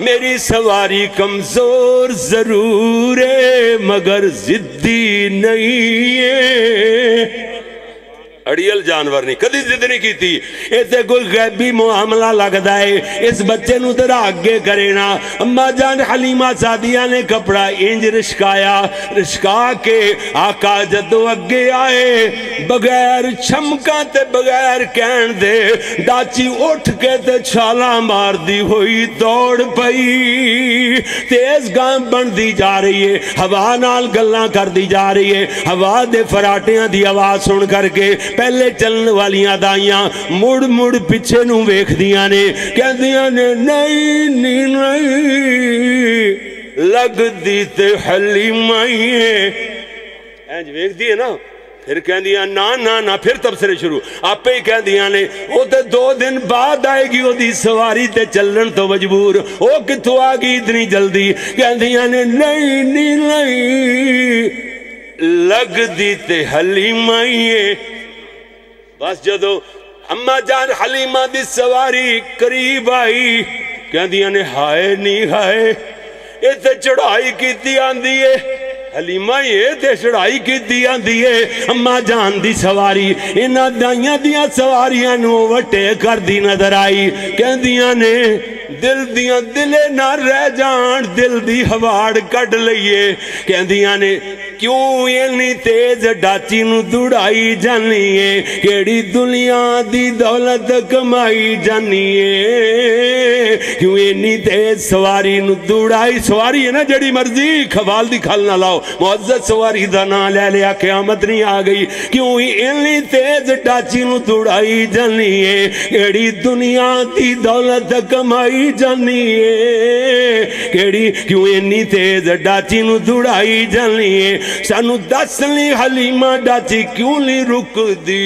میری سواری کمزور ضرور ہے، مگر زدی نہیں ہے۔ اڑیل جانور نہیں، کدی ضد نہیں کی تھی ایسے کوئی غیبی معاملہ لگتا ہے، اس بچے نو تیرا آگے کرے نا۔ اما جان حلیمہ سادیہ نے کپڑا انج رشکایا، رشکا کے آقا جدو اگے آئے، بغیر چھمکا تے بغیر کہن دے، ڈاچی اٹھ کے تے چھالا مار دی ہوئی دوڑ پئی۔ تیز گام بن دی جا رہی ہے، ہوا نال گلنا کر دی جا رہی ہے۔ ہوا دے فراتیاں دی آواز سن کر کے پہلے چلن والیاں دائیاں مڑ مڑ پچھے نو ویکھ دیاں نے کہہ دیاں نے نہیں نہیں نہیں لگ دی تے حلی مائیے اینج ویکھ دیئے نا پھر کہہ دیا نا نا نا پھر تبصرے شروع آپ ہی کہہ دیا نے وہ تے دو دن بعد آئے گی وہ دی سواری تے چلن تو مجبور وہ کتو آگی اتنی جلدی کہہ دیا نے نہیں نہیں نہیں لگ دی تے حلیمہ ہی ہے بس جدو اما جان حلیمہ دی سواری قریب آئی کہہ دیا نے ہائے نہیں ہائے اتنے چڑھائی کی تھی آندھی ہے حلیمہ یہ تے چڑھائی کی دیا دیئے اما جان دی سواری انہ دائیاں دیا سواریاں نو وٹے کر دی نظر آئی کہہ دیا نے دل دیا دلے نہ رہ جان دل دی ہواڑ کٹ لئیے کہہ دیا نے کیوں یہ نہیں تیز ڈاچی نو دوڑائی جانی ہے کیڑی دنیا دی دولت کمائی جانی ہے کیوں یہ نہیں تیز سواری نو دوڑائی سواری ہے نا جڑی مرضی کھوال دی کھل نہ لاؤ معزز سواری دانا لے لیا قیامت نہیں آگئی کیوں یہ نہیں تیز ڈاچی نو دوڑائی جانی ہے کیڑی دنیا دی دولت کمائی جانی ہے کیڑی کیوں یہ نہیں تیز ڈاچی نو دوڑائی جانی ہے سانو دس لی حلیمہ ڈاچی کیوں لی رک دی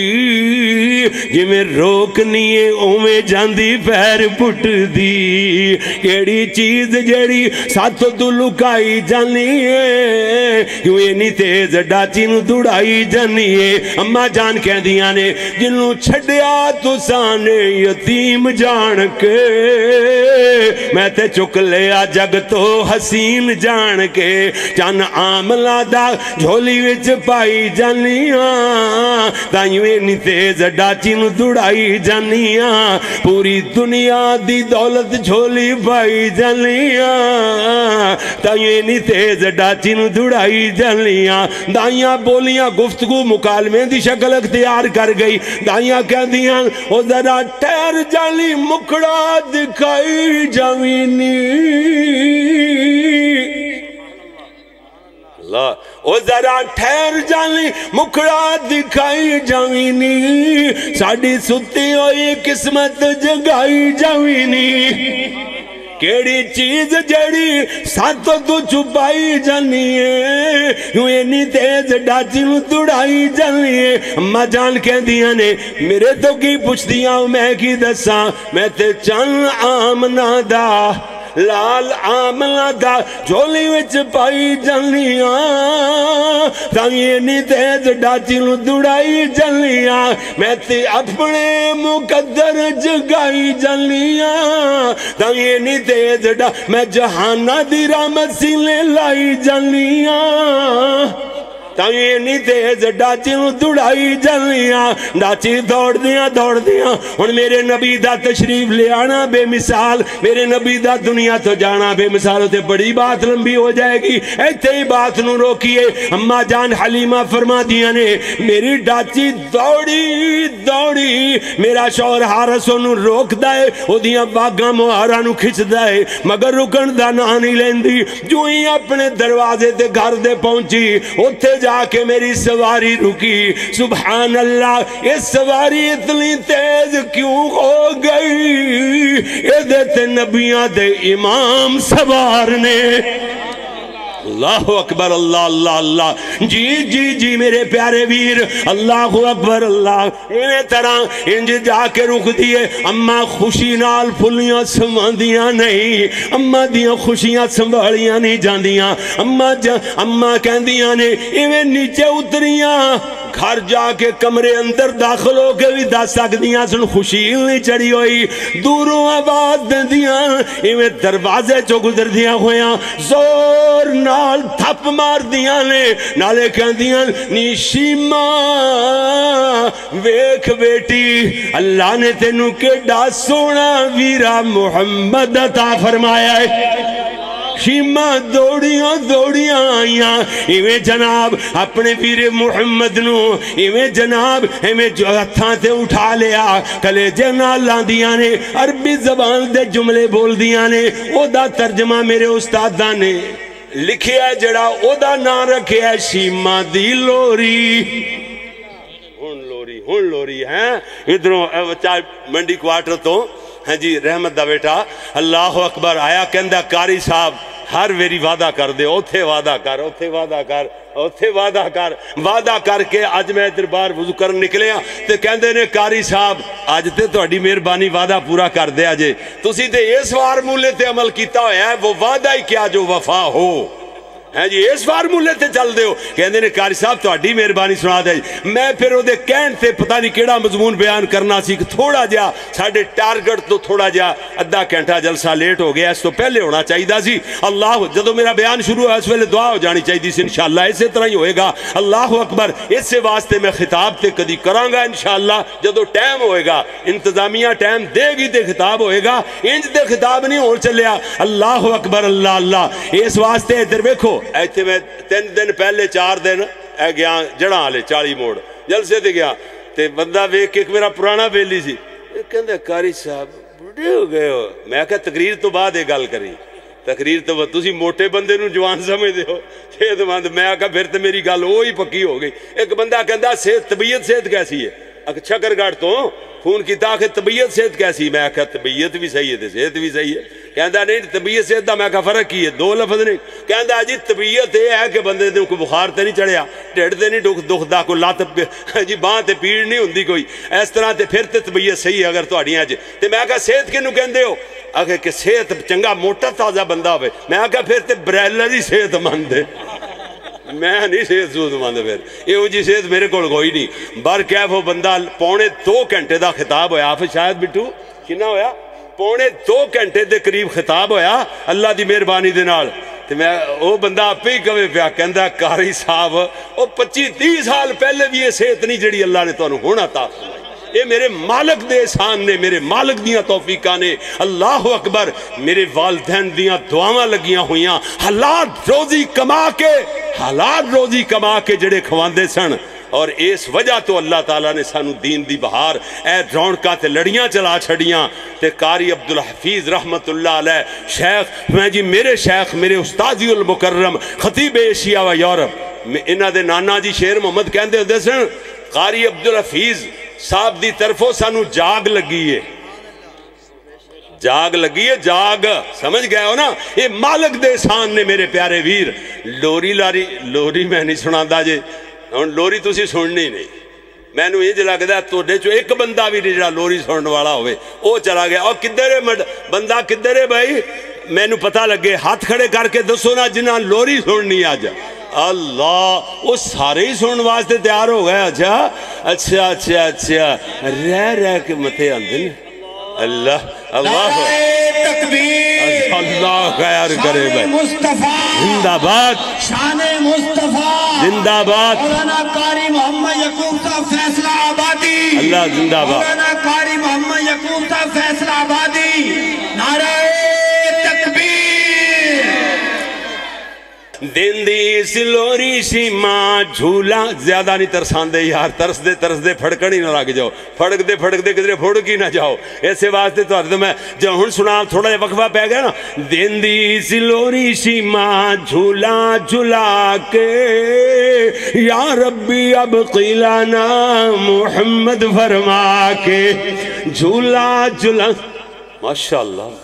جی میں روکنی ہے اومے جاندی پیر پٹ دی کیڑی چیز جیڑی ساتھ تو لکائی جانی ہے کیوں یہ نہیں تیز ڈاچی نو دوڑائی جانی ہے اما جان کہہ دیا نے جنہوں چھڑیا تو سانے یتیم جان کے میں تے چک لیا جگ تو حسین جان کے جان آملہ دا جھولی وچ پائی جانیاں تائیوں اینی تیز ڈاچی نو دوڑائی جانیاں پوری دنیا دی دولت جھولی پائی جانیاں تائیوں اینی تیز ڈاچی نو دوڑائی جانیاں دائیاں بولیاں گفتگو مکالمے دی شکل اختیار کر گئی دائیاں کہہ دیاں او ذرا ٹیر جالی مکڑا دکھائی جامینی اللہ او ذرا ٹھہر جانی مکڑا دکھائی جاوینی ساڑی ستی ہوئی قسمت جگائی جاوینی کیڑی چیز جڑی ساتھ تو چھپائی جانی ہے یوں اینی تیز ڈاچی نو دوڑائی جانی ہے اممہ جان کہہ دیا نے میرے تو کی پوچھ دیا میں کی دساں میں تے چن آمنا دا لال آملہ دا جھولی وچ پائی جلیاں تانگی نی تیز ڈاچی نو دوڑائی جلیاں میں تے اپنے مقدر جگائی جلیاں تانگی نی تیز ڈا میں جہانہ دی رحمت سیلے لائی جلیاں تائیں نہیں تیز ڈاچی نو دوڑائی جلیاں ڈاچی دوڑ دیاں دوڑ دیاں ہن میرے نبی دا تشریف لے آنا بے مثال میرے نبی دا دنیا تو جانا بے مثال ہوتے بڑی بات لمبی ہو جائے گی ایتے ہی بات نو روکیے اما جان حلیمہ فرما دیا نے میری ڈاچی دوڑی دوڑی میرا شور حارسوں نو روک دائے او دیاں باگا مہارا نو کھچ دائے مگر رکن دا نانی لیندی جا کے میری سواری رکی. سبحان اللہ، یہ سواری اتنی تیز کیوں ہو گئی؟ یہ دیتے نبیاں دے امام سوار نے اللہ اکبر، اللہ اللہ اللہ۔ جی جی جی میرے پیارے ویر۔ اللہ اکبر، اللہ۔ انہیں طرح انج جا کے رکھ دیئے۔ اما خوشی نال پھلیاں سماندیاں نہیں۔ اما دیاں خوشیاں سنبھالیاں نہیں جاندیاں۔ اما جا، اما کہندیاں نے انہیں نیچے اتریاں۔ گھر جا کے کمرے اندر داخل ہو کے بھی دس سکدیاں سن خوشیل نہیں چڑی ہوئی۔ دوروں آواز دندیاں ایویں دروازے چو گزر دیاں ہویاں۔ زور نال تھپ مار دیاں نے، نالے کہندیاں، نیشی ماں، ویکھ بیٹی، اللہ نے تینوں کے ڈا سونا ویرا محمد عطا فرمایا ہے۔ شیمہ دوڑیاں دوڑیاں آئیاں۔ ایویں جناب اپنے پیر محمد نو ایویں جناب ایویں جو ہتھاں تے اٹھا لیا۔ کلے جنال لاندیاں نے، عربی زبان دے جملے بول دیاں نے۔ او دا ترجمہ میرے استادہ نے لکھیا ہے، جڑا او دا نام رکھیا ہے، شیمہ دی لوری۔ ہن لوری ہن لوری، ہیں؟ ادھروں منڈی کوارٹر تو۔ ہاں جی رحمت دا بیٹا۔ اللہ اکبر، آیا کہندہ کاری صاحب ਹਰ ਵੇਰੀ ਵਾਦਾ ਕਰਦੇ, ਉੱਥੇ ਵਾਦਾ ਕਰ, ਉੱਥੇ ਵਾਦਾ ਕਰ, ਉੱਥੇ ਵਾਦਾ ਕਰ। ਵਾਦਾ ਕਰਕੇ ਅੱਜ ਮੈਂ ਦਰਬਾਰ ਵਜ਼ੂ ਕਰਨ ਨਿਕਲਿਆ ਤੇ ਕਹਿੰਦੇ ਨੇ, ਕਾਰੀ ਸਾਹਿਬ, ਅੱਜ ਤੇ ਤੁਹਾਡੀ ਮਿਹਰਬਾਨੀ ਵਾਦਾ ਪੂਰਾ ਕਰ ਦਿਆ ਜੇ। ਤੁਸੀਂ ਤੇ ਇਸ ਵਾਰ ਫਾਰਮੂਲੇ ਤੇ ਅਮਲ ਕੀਤਾ ਹੋਇਆ ਹੈ, ਉਹ ਵਾਦਾ ਹੀ ਕਿਆ ਜੋ ਵਫਾ ਹੋ। ہے جی اس فارمولے تے چل دیو کہندے نے، قاری صاحب، تہاڈی مہربانی سنا دے۔ میں پھر او دے تے پتہ نہیں کیڑا مضمون بیان کرنا سی کہ تھوڑا جا ساڈے ٹارگٹ تو تھوڑا جا ادھا گھنٹہ جلسہ لیٹ ہو گیا، اس تو پہلے ہونا چاہیے سی۔ اللہ جدو میرا بیان شروع ہوا اس ویلے دعا ہو جانی چاہیے سی، انشاءاللہ اسی طرح ہی ہوئے گا۔ اللہ اکبر اس سے واسطے میں خطاب تے کدی کران گا، انشاءاللہ جدو ٹائم ہوئے گا، انتظامیہ ٹائم دے گی تے خطاب ہوئے گا۔ انج تے خطاب نہیں ہو چلیا۔ اللہ اکبر، اللہ اللہ۔ اس واسطے ادھر ویکھو ਇੱਥੇ ਮੈਂ ਤਿੰਨ ਦਿਨ ਪਹਿਲੇ, ਚਾਰ ਦਿਨ ਇਹ ਗਿਆ ਜੜਾਂ ਵਾਲੇ 40 ਮੋੜ, ਜਲਸੇ ਤੇ ਗਿਆ। ਤੇ ਬੰਦਾ ਵੇਖ ਕੇ ਇੱਕ ਮੇਰਾ ਪੁਰਾਣਾ ਬੇਲੀ ਸੀ। ਇਹ ਕਹਿੰਦਾ, ਕਾਰੀ ਸਾਹਿਬ, ਬੁੱਢੇ ਹੋ ਗਏ ਹੋ। ਮੈਂ ਕਿਹਾ, ਤਕਰੀਰ ਤੋਂ ਬਾਅਦ ਇਹ ਗੱਲ ਕਰੀ। ਤਕਰੀਰ ਤੋਂ ਬਾਅਦ ਤੁਸੀਂ ਮੋਟੇ ਬੰਦੇ ਨੂੰ ਜਵਾਨ ਸਮਝਦੇ ਹੋ। ਸਿਹਤਮੰਦ, ਮੈਂ ਕਿਹਾ, ਫਿਰ ਤੇ ਮੇਰੀ ਗੱਲ ਉਹ ਹੀ ਪੱਕੀ ਹੋ ਗਈ। ਇੱਕ ਬੰਦਾ ਕਹਿੰਦਾ, ਸਿਹਤ, ਤਬੀਅਤ ਸਿਹਤ ਕੈਸੀ ਹੈ? ਅਕਸ਼ਕਰਗੜ ਤੋਂ ਫੋਨ ਕੀਤਾ ਕਿ ਤਬੀਅਤ ਸਿਹਤ ਕੈਸੀ? ਮੈਂ ਆਖਿਆ ਤਬੀਅਤ ਵੀ ਸਹੀ ਹੈ ਤੇ ਸਿਹਤ ਵੀ ਸਹੀ ਹੈ। ਕਹਿੰਦਾ, ਨਹੀਂ ਤਬੀਅਤ ਸਿਹਤ ਦਾ ਮੈਂ ਕਿਹਾ ਫ਼ਰਕ ਕੀ ਹੈ? ਦੋ ਲਫ਼ਜ਼ ਨੇ। ਕਹਿੰਦਾ, ਜੀ, ਤਬੀਅਤ ਇਹ ਹੈ ਕਿ ਬੰਦੇ ਨੂੰ ਕੋਈ ਬੁਖਾਰ ਤੇ ਨਹੀਂ ਚੜਿਆ, ਢਿੱਡ ਤੇ ਨਹੀਂ ਦੁੱਖ ਦੁਖਦਾ, ਕੋਈ ਲੱਤ ਜੀ, ਬਾਹ ਤੇ ਪੀੜ ਨਹੀਂ ਹੁੰਦੀ ਕੋਈ। ਇਸ ਤਰ੍ਹਾਂ ਤੇ ਫਿਰ ਤੇ ਤਬੀਅਤ ਸਹੀ ਹੈ ਅਗਰ ਤੁਹਾਡੀਆਂ 'ਚ ਤੇ ਮੈਂ ਆਖਿਆ ਸਿਹਤ ਕਿਹਨੂੰ ਕਹਿੰਦੇ ਹੋ? ਆਖੇ ਕਿ ਸਿਹਤ ਚੰਗਾ, ਮੋਟਾ, ਤਾਜ਼ਾ ਬੰਦਾ ਹੋਵੇ। ਮੈਂ ਆਖਿਆ ਫਿਰ ਤੇ ਬਰੈਲਰ ਹੀ ਸਿਹਤ ਮੰਨਦੇ। ਮੈਂ ਨਹੀਂ ਸਿਹਤ ਸੂਦਮੰਦ ਫਿਰ ਇਹੋ ਜੀ ਸਿਹਤ ਮੇਰੇ ਕੋਲ ਕੋਈ ਨਹੀਂ ਬਰ ਕੈਫ ਉਹ ਬੰਦਾ ਪੌਣੇ 2 ਘੰਟੇ ਦਾ ਖਿਤਾਬ ਹੋਇਆ ਫਿਰ ਸ਼ਾਇਦ ਬਿੱਟੂ ਕਿੰਨਾ ਹੋਇਆ ਪੌਣੇ 2 ਘੰਟੇ ਦੇ ਕਰੀਬ ਖਿਤਾਬ ਹੋਇਆ ਅੱਲਾ ਦੀ ਮਿਹਰਬਾਨੀ ਦੇ ਨਾਲ ਤੇ ਮੈਂ ਉਹ ਬੰਦਾ ਆਪੇ ਹੀ ਕਵੇ ਪਿਆ ਕਹਿੰਦਾ ਕਾਰੀ ਸਾਹਿਬ ਉਹ 25 30 ਸਾਲ ਪਹਿਲੇ ਵੀ ਇਹ ਸਿਹਤ ਨਹੀਂ ਜਿਹੜੀ ਅੱਲਾ ਨੇ ਤੁਹਾਨੂੰ ਹੁਣ عطا ਇਹ اے میرے مالک دے احسان نے، میرے مالک دیاں توفیقہ نے، اللہ اکبر، میرے والدین دیاں دعاواں لگیاں ہویاں۔ حالات روزی کما کے حالات روزی کما کے جڑے کھواندے سن۔ اور اس وجہ تو اللہ تعالیٰ نے سانو دین دی بہار، اے رونکا تے لڑیاں چلا چھڑیاں۔ تے قاری عبدالحفیظ رحمت اللہ علیہ شیخ، میں جی میرے شیخ، میرے استاذی المکرم، خطیب ایشیا و یورپ انہ دے نانا جی شیر محمد کہندے ہوندے سن، قاری عبدالحفیظ ਸਾਹਿਬ ਦੀ ਤਰਫੋਂ ਸਾਨੂੰ ਜਾਗ ਲੱਗੀ ਏ। ਜਾਗ ਲੱਗੀ ਹੈ ਜਾਗ। ਸਮਝ ਗਏ ਹੋ ਨਾ? ਇਹ ਮਾਲਕ ਦੇ ਇਹਸਾਨ ਨੇ ਮੇਰੇ ਪਿਆਰੇ ਵੀਰ। ਲੋਰੀ ਲਾਰੀ, ਲੋਰੀ ਮੈਂ ਨਹੀਂ ਸੁਣਾਉਂਦਾ ਜੇ। ਹੁਣ ਲੋਰੀ ਤੁਸੀਂ ਸੁਣਨੀ ਨਹੀਂ। ਮੈਨੂੰ ਇੰਜ ਲੱਗਦਾ ਤੁਹਾਡੇ ਚੋਂ ਇੱਕ ਬੰਦਾ ਵੀ ਨਹੀਂ ਜਿਹੜਾ ਲੋਰੀ ਸੁਣਨ ਵਾਲਾ ਹੋਵੇ। ਉਹ ਚਲਾ ਗਿਆ। ਉਹ ਕਿੱਧਰ ਹੈ ਬੰਦਾ ਕਿੱਧਰ ਹੈ ਭਾਈ ਮੈਨੂੰ ਪਤਾ ਲੱਗੇ, ਹੱਥ ਖੜੇ ਕਰਕੇ ਦੱਸੋ ਨਾ ਜਿਨ੍ਹਾਂ ਲੋਰੀ ਸੁਣਨੀ ਅੱਜ। اللہ وہ سارے ہی سنن واسطے تیار ہو گئے اچھا؟ اچھا اچھا اچھا۔ رہ رہ کے متے آندے اللہ اللہ۔ تکبیر۔ اللہ خیر کرے بھائی۔ زندہ باد۔ شان مصطفیٰ۔ زندہ باد۔ مولانا قاری محمد یعقوب صاحب فیصلہ آبادی۔ اللہ زندہ باد۔ مولانا قاری محمد یعقوب صاحب فیصلہ آبادی۔ دن دی سلوری شی ماں جھولا زیادہ نہیں ترسان دے یار ترس دے ترس دے پھڑکا نہیں نہ لگ جاؤ۔ پھڑک دے پھڑک دے کدھرے پھڑک ہی نہ جاؤ۔ ایسے واسطے تو عرض میں جب ہن سنا تھوڑا جہا وقفہ پہ گیا نا، دن دی سلوری شی ماں جھولا جھولا کے یا ربی اب قیلانا محمد فرما کے جھولا جھولا۔ ماشاءاللہ۔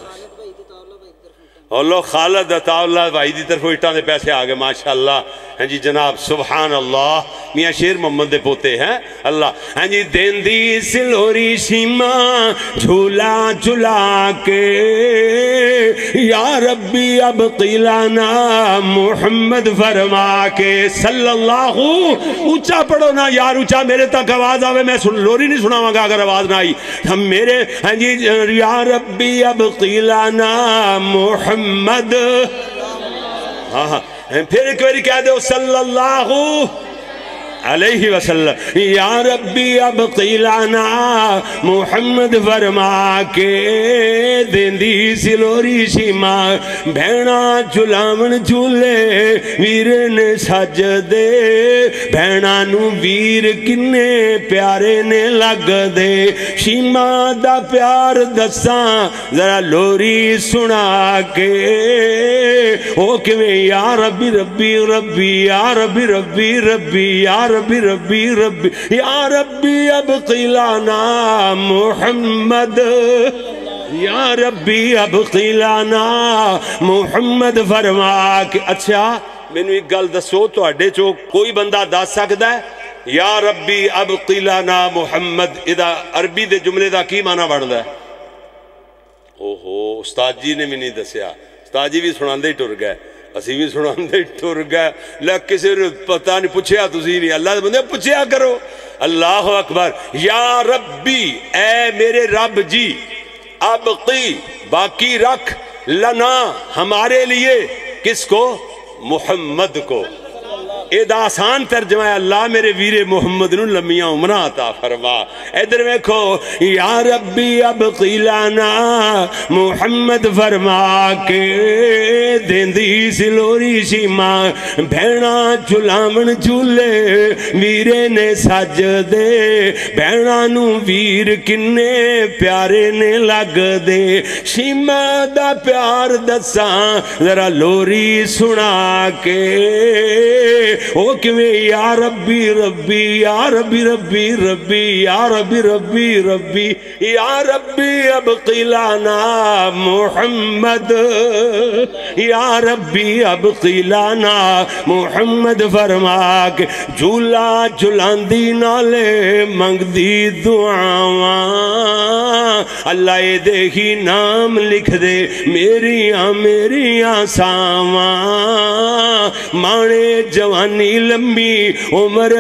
اور لو خالد عطا اللہ بھائی دی طرف اٹھا دے پیسے آگے، ماشاءاللہ۔ ہیں جی جناب سبحان اللہ میاں شیر محمد دے پوتے ہیں۔ اللہ۔ ہیں جی دین دی سلوری شیما جھولا جھولا کے یا ربی اب قیلانا محمد فرما کے صلی اللہ اچھا پڑھو نا یار اچھا میرے تک آواز آوے، میں سن لوری نہیں سناواں گا اگر آواز نہ آئی۔ ہم میرے ہاں جی یا ربی اب قیلانا محمد۔ ہاں ہاں۔ پھر ایک باری کہہ دو صلی اللہ علیہ وسلم، یا ربی اب قیلانا، محمد فرما کے دیندی سلوری شیما، بھینا چلاون چولے ویر نے سج نو ویر کنے پیارے نے لگ دے۔ شیما دا پیار دساں، ذرا لوری سنا کے۔ او کہ یا ربی ربی ربی، یا ربی ربی ربی، یا ربی اب قیلانا محمد. فرما کہ اچھا مینو ایک گل دسو، تواڈے چو کوئی بندہ دس سکدا ہے؟ یا ربی اب قیلانا محمد. ادا عربی دے جملے دا کی معنی بندا ہے؟ اوہو، استاد جی نے بھی نہیں دسیا۔ استاد جی بھی سناندے ہی ٹر گئے۔ اسی بھی سناندے ہی ٹر گئے۔ لے کسی نے پتہ نہیں، پوچھیا تسی نہیں۔ اللہ دے بندے پوچھیا کرو۔ اللہ اکبر۔ یا ربی، اے میرے رب جی اب قی، باقی رکھ لنا ہمارے لیے کس کو؟ محمد کو۔ ادا آسان ترجمہ ہے، اللہ میرے ویر محمد نو لمیاں عمرہ عطا فرما۔ ادھر ویکھو، یا ربی اب قیلانا محمد فرما کے دیندی سلوری شیما بھینا چلامن چولے ویرے نے سج دے بھینا نو ویر کنے پیارے نے لگ دے شیما دا پیار دساں، ذرا لوری سنا کے او کیویں یا ربی ربی، یا ربی ربی ربی، یا ربی ربی ربی، یا ربی اب قیلانا محمد۔ یا ربی اب قیلانا محمد فرما کے جھولا جھلاندی نالے منگ دی دعاواں۔ اللہ اے دیکھی نام لکھ دے میریاں میریاں ساواں۔ مانے جوانی لمبی عمر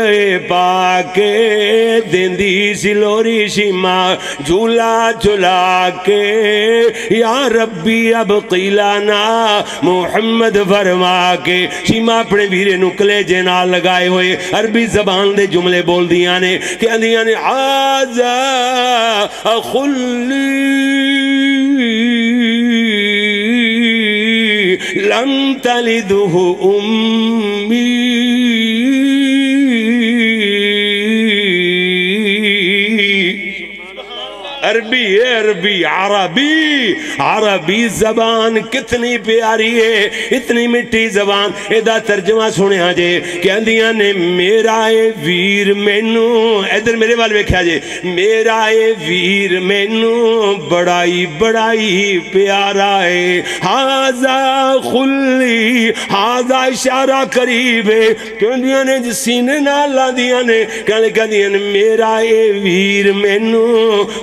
پا کے دیندی سلوری شیما جھولا جھلا کے۔ یا ربی اب قیلانا محمد فرما کے۔ شیما اپنے ویرے نکلے جنا لگائے ہوئے۔ عربی زبان دے جملے بول دیا نے کہ اندیاں نے، آزا اخلی لم تلده أمي. أربية. عربی عربی عربی زبان کتنی پیاری ہے، اتنی مٹی زبان۔ ادا ترجمہ سنے ہاں جے، کہندیاں نے، میرا اے ویر مینو ادھر میرے وال ویکھیا جے، میرا اے ویر مینو، بڑائی بڑائی پیارا ہے ہاذا خلی، ہاذا اشارہ قریب ہے کہندیاں نے، جس سینے نال لاندیاں نے کہندیاں نے، میرا اے ویر مینو،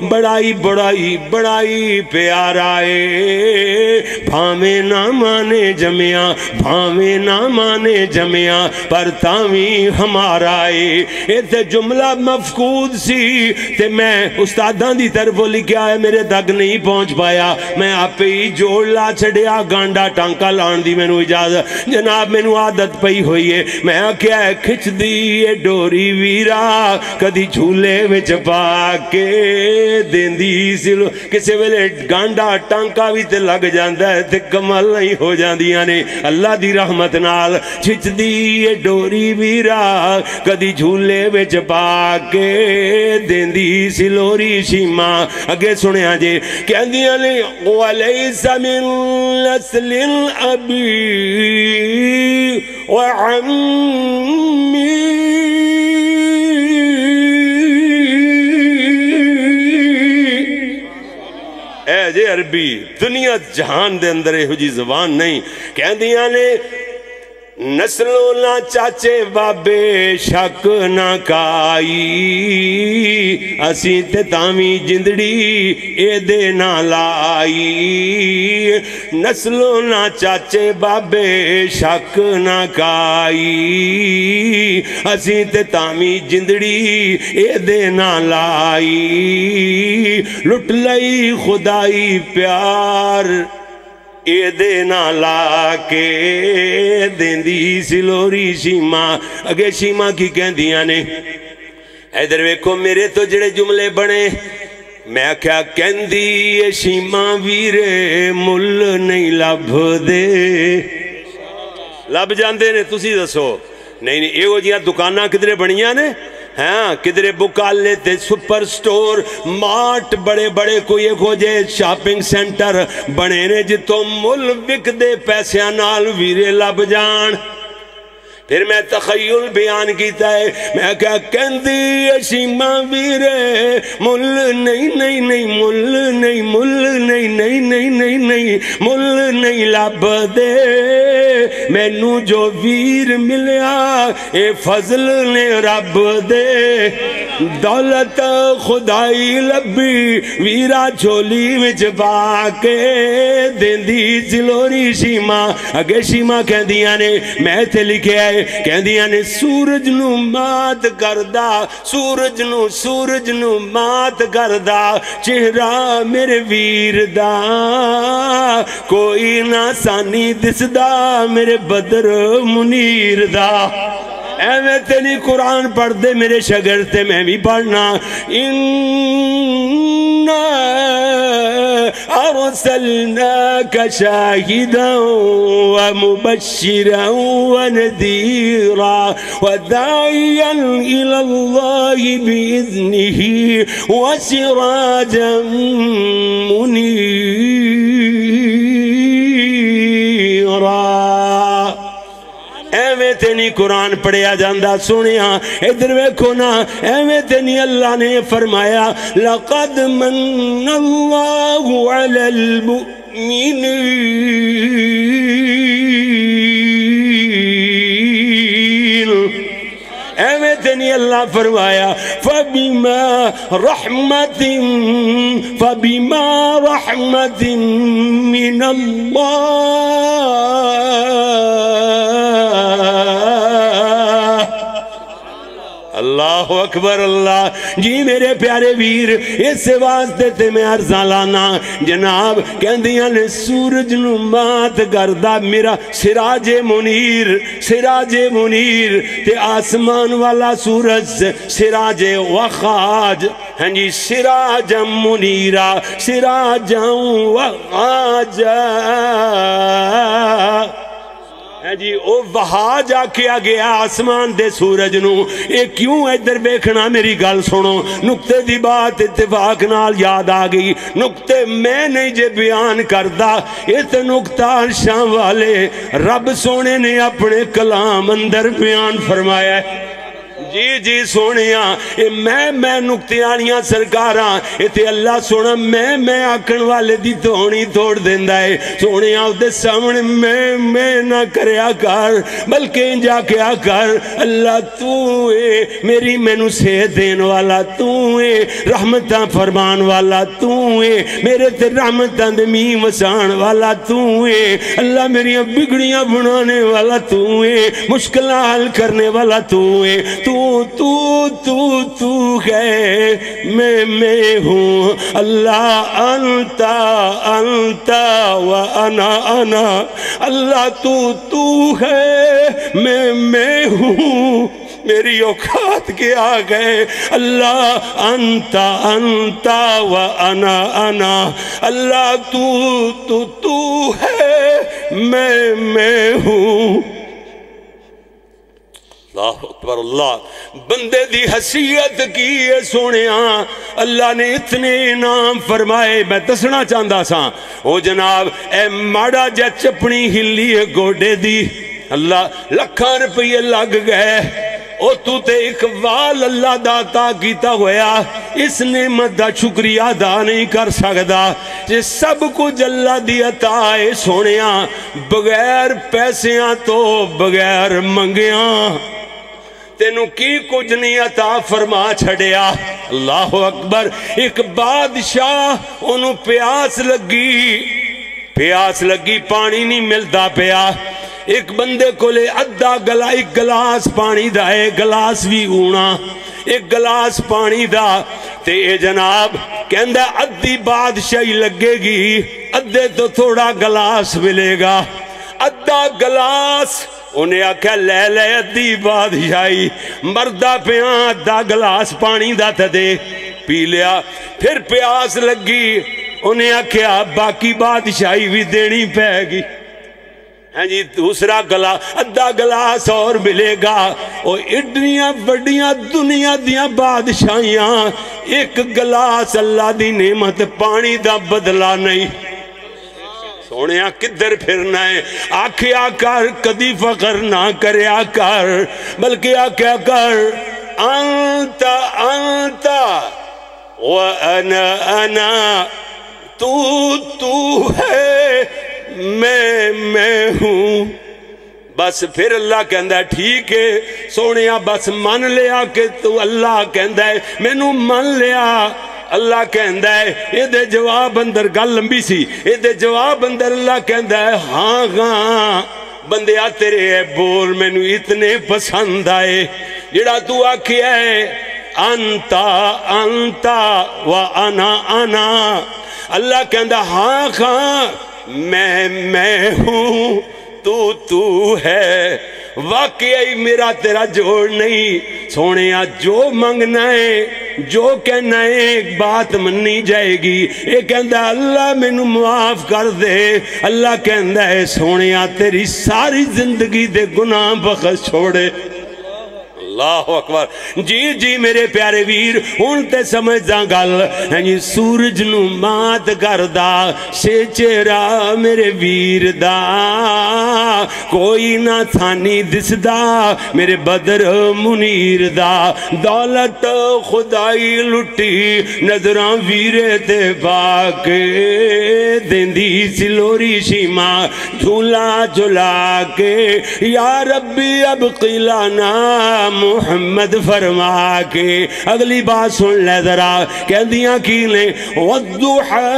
بڑائی بڑائی بڑائی پیارا ہے بھامے نہ مانے جمیا بھامے نہ مانے جمیا پر تاوی ہمارا ہے اے تے جملہ مفقود سی تے میں استاداں دی طرف لکھیا ہے میرے تک نہیں پہنچ پایا میں آپ ہی جوڑ لا چھڑیا گانڈا ٹانکا لان دی میں نو اجازت جناب میں نو عادت پئی ہوئی ہے میں کیا ہے کھچ دی یہ ڈوری ویرا کدی جھولے وچ پا کے دیندی سلو کسے ویلے گانڈا ٹانکا بھی تے لگ جاندہ ہے تے کمال نہیں ہو جاندیاں نے اللہ دی رحمت نال چھچ دی یہ ڈوری ویرا کدی جھولے وچ پا کے دیندی سلوری شیما اگے سنے ہاں جے کہندیاں نے وَلَيْسَ مِن نَسْلِ الْأَبِي وَعَمِّي عربی دنیا جہان دے اندر ہو جی زبان نہیں۔ کہہ دیا نے نسلوں نہ چاچے بابے شک نہ کائی اسی تے تامی جندڑی اے دے نہ لائی نسلوں نہ چاچے بابے شک نہ کائی اسی تے تامی جندڑی اے دے نہ لائی لٹ لئی خدائی پیار اے دے سلوری شیما اگے شیما کی کہندیاں نے ایدر ویکھو میرے تو جڑے جملے بنے میں کیا کہندی یہ شیما ویرے مل نہیں لب دے لب جاندے نے تسی دسو نہیں نہیں ایو جیاں دکاناں کدرے بنیاں نے ہاں کدرے بکالے تے سپر سٹور مارٹ بڑے بڑے کوئی ایک ہو جے شاپنگ سینٹر بنے نے جتوں مل وک دے پیسیاں نال ویرے لب جان پھر میں تخیل بیان کیتا ہے۔ میں کیا کہندی شیما ویرے، مل نہیں نہیں نہیں، مل نہیں مل نہیں نہیں نہیں نہیں نہیں، مل نہیں لب دے۔ مینو جو ویر ملیا، اے فضل نے رب دے۔ دولت خدائی لبی، ویرا جھولی وچ پا کے دیندی زلوری شیما۔ اگے شیما کہندیاں نے، میں تے لکھے آئے کہندیاں نے سورج نو مات کردا سورج نو سورج نو مات کردا چہرہ میرے ویر دا، کوئی نہ سانی دسدا میرے بدر منیر دا۔ اے میں تیری قرآن پڑھ دے میرے شگر تے میں بھی پڑھنا۔ ان إنا أرسلناك شاهدا ومبشرا ونذيرا وداعيا إلى الله بإذنه وسراجا منيرا. تے نہیں قرآن پڑھیا جاندہ سنیا۔ ادھر ویکھو نا، ایویں تے نہیں اللہ نے فرمایا، لقد من اللہ علی المؤمنین۔ ایویں تے نہیں اللہ فرمایا فبما رحمت فبما رحمت من اللہ اللہ اکبر اللہ۔ جی میرے پیارے ویر، اس واسطے تے میں عرضاں لانا جناب، کہندیاں نے سورج نو مات کردا میرا سراج منیر سراج منیر۔ تے آسمان والا سورج، سراج وخاج۔ ہاں جی سراج منیرا سراج وخاج۔ ہے جی او وہا جا کے آ گیا آسمان دے سورج نو۔ اے کیوں ادھر ویکھنا میری گل سنو؟ نقطے دی بات اتفاق نال یاد آ گئی۔ نقطے میں نہیں جے بیان کردا، اس نقطہ شام والے رب سونے نے اپنے کلام اندر بیان فرمایا ہے۔ جی جی سونیاں اے میں میں نکتے آنیاں سرکاراں اے تے اللہ سونا، میں میں آکن والے دی تونی توڑ دیندہ ہے سونیاں دے سامنے میں میں نہ کریا کر، بلکہ جا کے آکر اللہ تو اے، میری مینو سے دین والا تو اے، رحمتاں فرمان والا تو اے، میرے تے رحمتاں دے می وسان والا تو اے، اللہ میری بگڑیاں بنانے والا تو اے مشکلہ حل کرنے والا تو اے۔ تو تو تو تو ہے، میں میں ہوں۔ اللہ انتا انتا و انا انا۔ اللہ تو تو ہے، میں میں ہوں۔ میری اوقات کے آ گئے اللہ انتا انتا و انا انا۔ اللہ تو تو تو ہے، میں میں ہوں۔ اللہ اکبر، اللہ۔ بندے دی حسیت کی ہے سونیا اللہ نے اتنے انعام فرمائے، میں دسنا چاہتا سا او جناب، اے ماڑا جا چپنی ہلی ہے گوڑے دی، اللہ لکھان روپیے لگ گئے۔ او تو تے اقوال اللہ داتا کیتا ہویا، اس نعمت دا شکریہ ادا نہیں کر سکدا۔ جے سب کچھ اللہ دی عطا ہے سونیاں بغیر پیسیاں تو بغیر منگیاں۔ تینو کی کچھ نہیں عطا فرما چھڑیا؟ اللہ اکبر۔ ایک بادشاہ انہوں پیاس لگی۔ پیاس لگی، پانی نہیں ملتا پیا۔ ایک بندے کو لے ادھا گلا، ایک گلاس پانی دا ہے گلاس بھی اونا ایک گلاس پانی دا۔ تے اے جناب کہندہ ادھی بادشاہی لگے گی، ادھے تو تھوڑا گلاس ملے گا۔ ادھا گلاس انہیں آکھا لے لے ادھی بادشاہی مردہ پیاں ادھا گلاس پانی دا تا دے پی لیا پھر پیاس لگی انہیں آکھا باقی بادشاہی بھی دینی پہ گی ہاں جی دوسرا گلا ادھا گلاس اور ملے گا او اڈنیاں بڑیاں دنیا دیاں بادشاہیاں ایک گلاس اللہ دی نعمت پانی دا بدلا نہیں سونیا کدھر پھرنا ہے؟ آکھیا کر، کدی فقر نہ کریا کر، بلکہ آکھیا کر انتا انتا وانا، انا، تو تو ہے، میں میں ہوں۔ بس پھر اللہ کہندا ہے، ٹھیک ہے۔ سونیا بس من لیا کہ تو اللہ کہندا ہے، مینوں من لیا۔ اللہ کہندا ہے، اے دے جواب اندر گل لمبی سی۔ اے دے جواب اندر اللہ کہندا ہے ہاں ہاں بندیا تیرے اے بول مینوں اتنے پسند آئے۔ جڑا تو آکھیا ہے، انتا انتا و انا انا۔ اللہ کہندا ہاں ہاں میں میں ہوں۔ تو تو ہے۔ واقعی میرا تیرا جوڑ نہیں۔ سونے جو منگنا ہے، جو کہنا ہے، ایک بات مننی جائے گی۔ یہ کہندہ اللہ میں معاف کر دے۔ اللہ کہندہ ہے سونے تیری ساری زندگی دے گناہ بخش چھوڑے۔ اللہ اکبر۔ جی جی میرے پیارے ویر، ہن تے سمجھدا گل۔ ہنی سورج نو مات کردا سے چہرہ میرے ویر دا۔ کوئی نہ تھانی دسدا میرے بدر منیر دا۔ دولت خدائی لٹی، نظراں ویرے تے پاک۔ دیندی سلوری شیما جھولا جھولا کے۔ یا ربی اب قیلانا محمد فرما کے اگلی بات سن لے ذرا کہہ دیا کی لیں وَالضُّحَا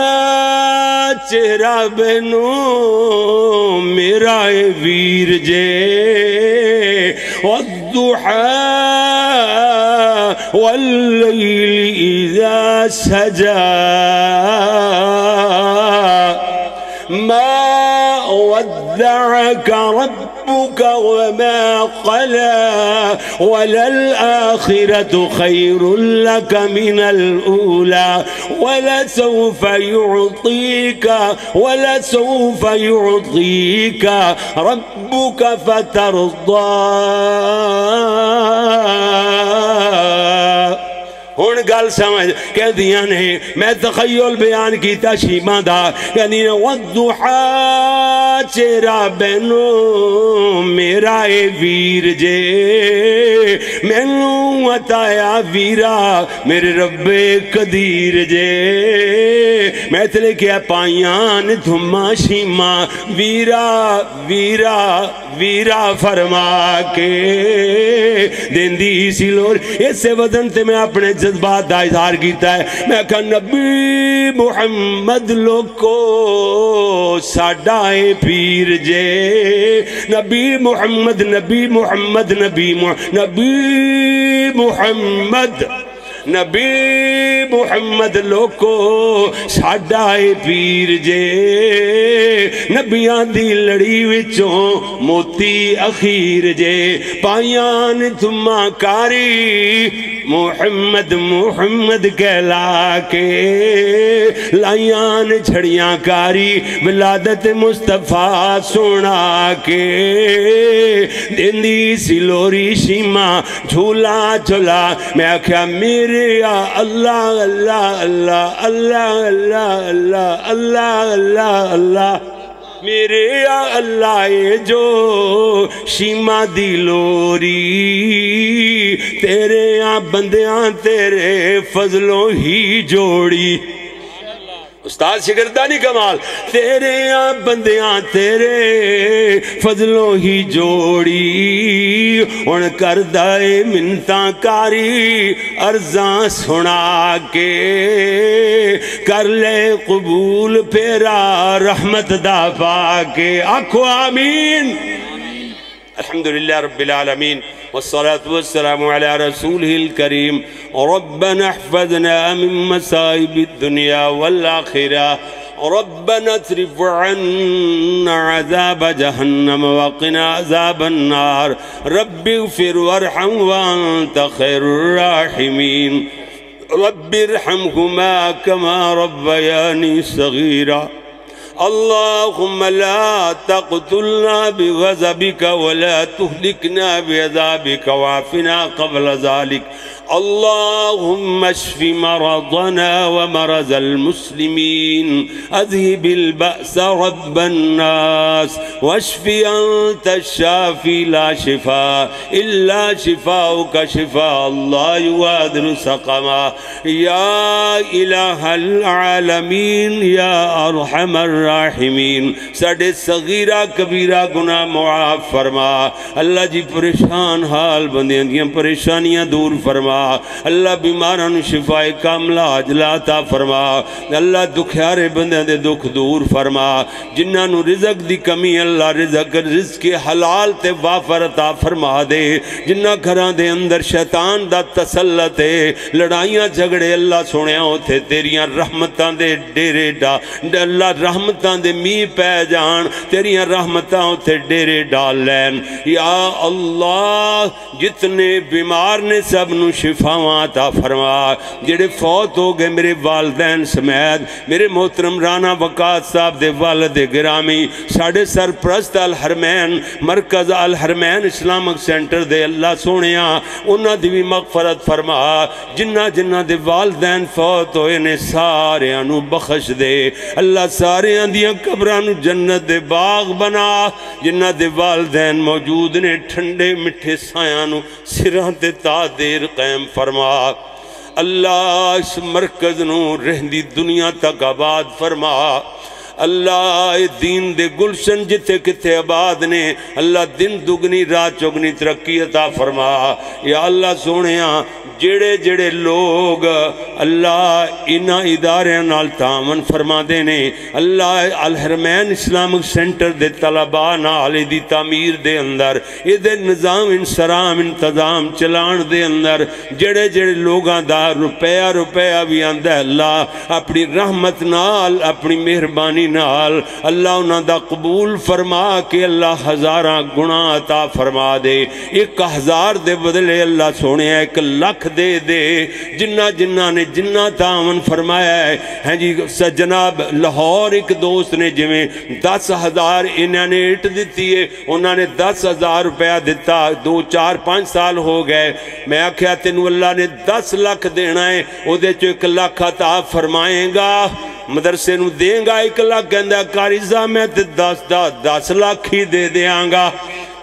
چہرہ بینو میرا ویر جے۔ وَالضُّحَا وَاللَّيْلِ اِذَا سَجَا ما ودعك ربك وما قلى وللآخرة خير لك من الأولى ولسوف يعطيك ولسوف يعطيك ربك فترضى ہن گل سمجھ کہہ دیا نے، میں تخیل بیان کیتا شیما دا یعنی کہنی نے والضحا چہرہ بینو، میرا اے ویر جے میں مینو عطایا ویرا، میرے رب قدیر جے۔ میں تلے کیا پائیان دھما شیما ویرا ویرا ویرا فرما کے دیندی سی لور اسے وزن تے میں اپنے جذبات دا اظہار کیتا ہے۔ میں کہا، نبی محمد، لوکو، ساڈا اے پیر جے۔ نبی محمد نبی محمد نبی محمد نبی محمد نبی محمد، لوکو، ساڈا اے پیر جے۔ نبیاں دی لڑی وچوں موتی اخیر جے۔ پائیان تھما کاری محمد محمد کہلا کے لائیان چھڑیاں کاری ولادت مصطفیٰ سونا کے دندی سلوری شیما جھولا جھولا میں آکھیا میرے اللہ اللہ اللہ اللہ اللہ اللہ اللہ اللہ اللہ میرے اللہ جو شیما دی لوری تیرے یا بندیاں تیرے فضلوں ہی جوڑی۔ استاد شگردانی کمال، تیرے یا بندیاں، تیرے فضلوں ہی جوڑی ان کردائے منتاں کاری ارزاں سنا کے کر لے قبول پیرا، رحمت دا پاکے آکھو آمین۔ الحمدللہ رب العالمین۔ والصلاة والسلام على رسوله الكريم. ربنا احفظنا من مسائب الدنيا والآخرة. ربنا اصرف عنا عذاب جهنم وقنا عذاب النار. رب اغفر وارحم وأنت خير الراحمين. رب ارحمهما كما ربياني صغيرا. اللهم لا تقتلنا بغضبك ولا تهلكنا بعذابك وعافنا قبل ذلك. اللهم اشف مرضنا ومرض المسلمين أذهب البأس رب الناس واشف أنت الشافي لا شفاء إلا شفاؤك شفاء الله يغادر سقما يا إله العالمين يا أرحم الراحمين. ساڈے صغیرہ کبیرہ گناہ معاف فرما. اللہ جی پریشان حال بندیاں دیاں پریشانیاں دور فرما. اللہ بیماران شفاء کاملہ عجلہ عطا فرما۔ اللہ دکھیارے بندیاں دے دکھ دور فرما۔ جنہاں نو رزق دی کمی اللہ رزق رزق حلال تے وافر عطا فرما دے۔ جنہاں گھران دے اندر شیطان دا تسلط ہے۔ لڑائیاں جھگڑے اللہ سنیا ہوتے تیریاں رحمتان دے ڈیرے ڈا۔ اللہ رحمتان دے می پہ جان۔ تیریاں رحمتان ہوتے ڈیرے ڈال لین۔ یا اللہ جتنے بیمار نے سب نو شفا شفاواں عطا فرما۔ جڑے فوت ہو گئے میرے والدین سمیت، میرے محترم رانا وقات صاحب دے والد گرامی ساڑھے سرپرست الحرمین، مرکز الحرمین اسلامک سینٹر دے اللہ سونیاں انہاں دی بھی مغفرت فرما۔ جنہ جنہ دے والدین فوت ہوئے نے سارے انو بخش دے۔ اللہ سارے اندیاں قبرانو جنت دے باغ بنا۔ جنہ دے والدین موجود نے، ٹھنڈے مٹھے سایانو سران تے تا دیر قیم فرما۔ اللہ اس مرکز نو رہندی دنیا تک آباد فرما۔ اللہ دین دے گلشن جتے کتے عباد نے، اللہ دن دگنی، رات چگنی ترقی عطا فرما۔ یا اللہ سونیاں جڑے جڑے لوگ اللہ انہ ادارے نال تامن فرما دینے اللہ الحرمین اسلامک سینٹر دے طلباء نال دی تعمیر دے اندر یہ دے نظام انسرام انتظام چلان دے اندر، جڑے جڑے لوگاں دا روپیہ روپیہ بھی آندہ اللہ اپنی رحمت نال، اپنی مہربانی نال اللہ انہاں دا قبول فرما کہ اللہ ہزاراں گناہ عطا فرما دے۔ ایک ہزار دے بدلے اللہ سونے ایک لکھ دے دے۔ جنہ جنہ نے جنہ تعاون فرمایا ہے۔ ہیں جی جناب لاہور ایک دوست نے جویں دس ہزار انہوں نے اٹ دیتی ہے انہوں نے دس ہزار روپیہ دیتا دو چار پانچ سال ہو گئے۔ میں آکھیا تینو اللہ نے دس لکھ دینا ہے او دے چو ایک لکھ عطا فرمائیں گا؟ مدرسے نو دیں گا ایک لاکھ کہندہ کاریزہ میں تے دس دا دس لاکھ ہی دے دیاں گا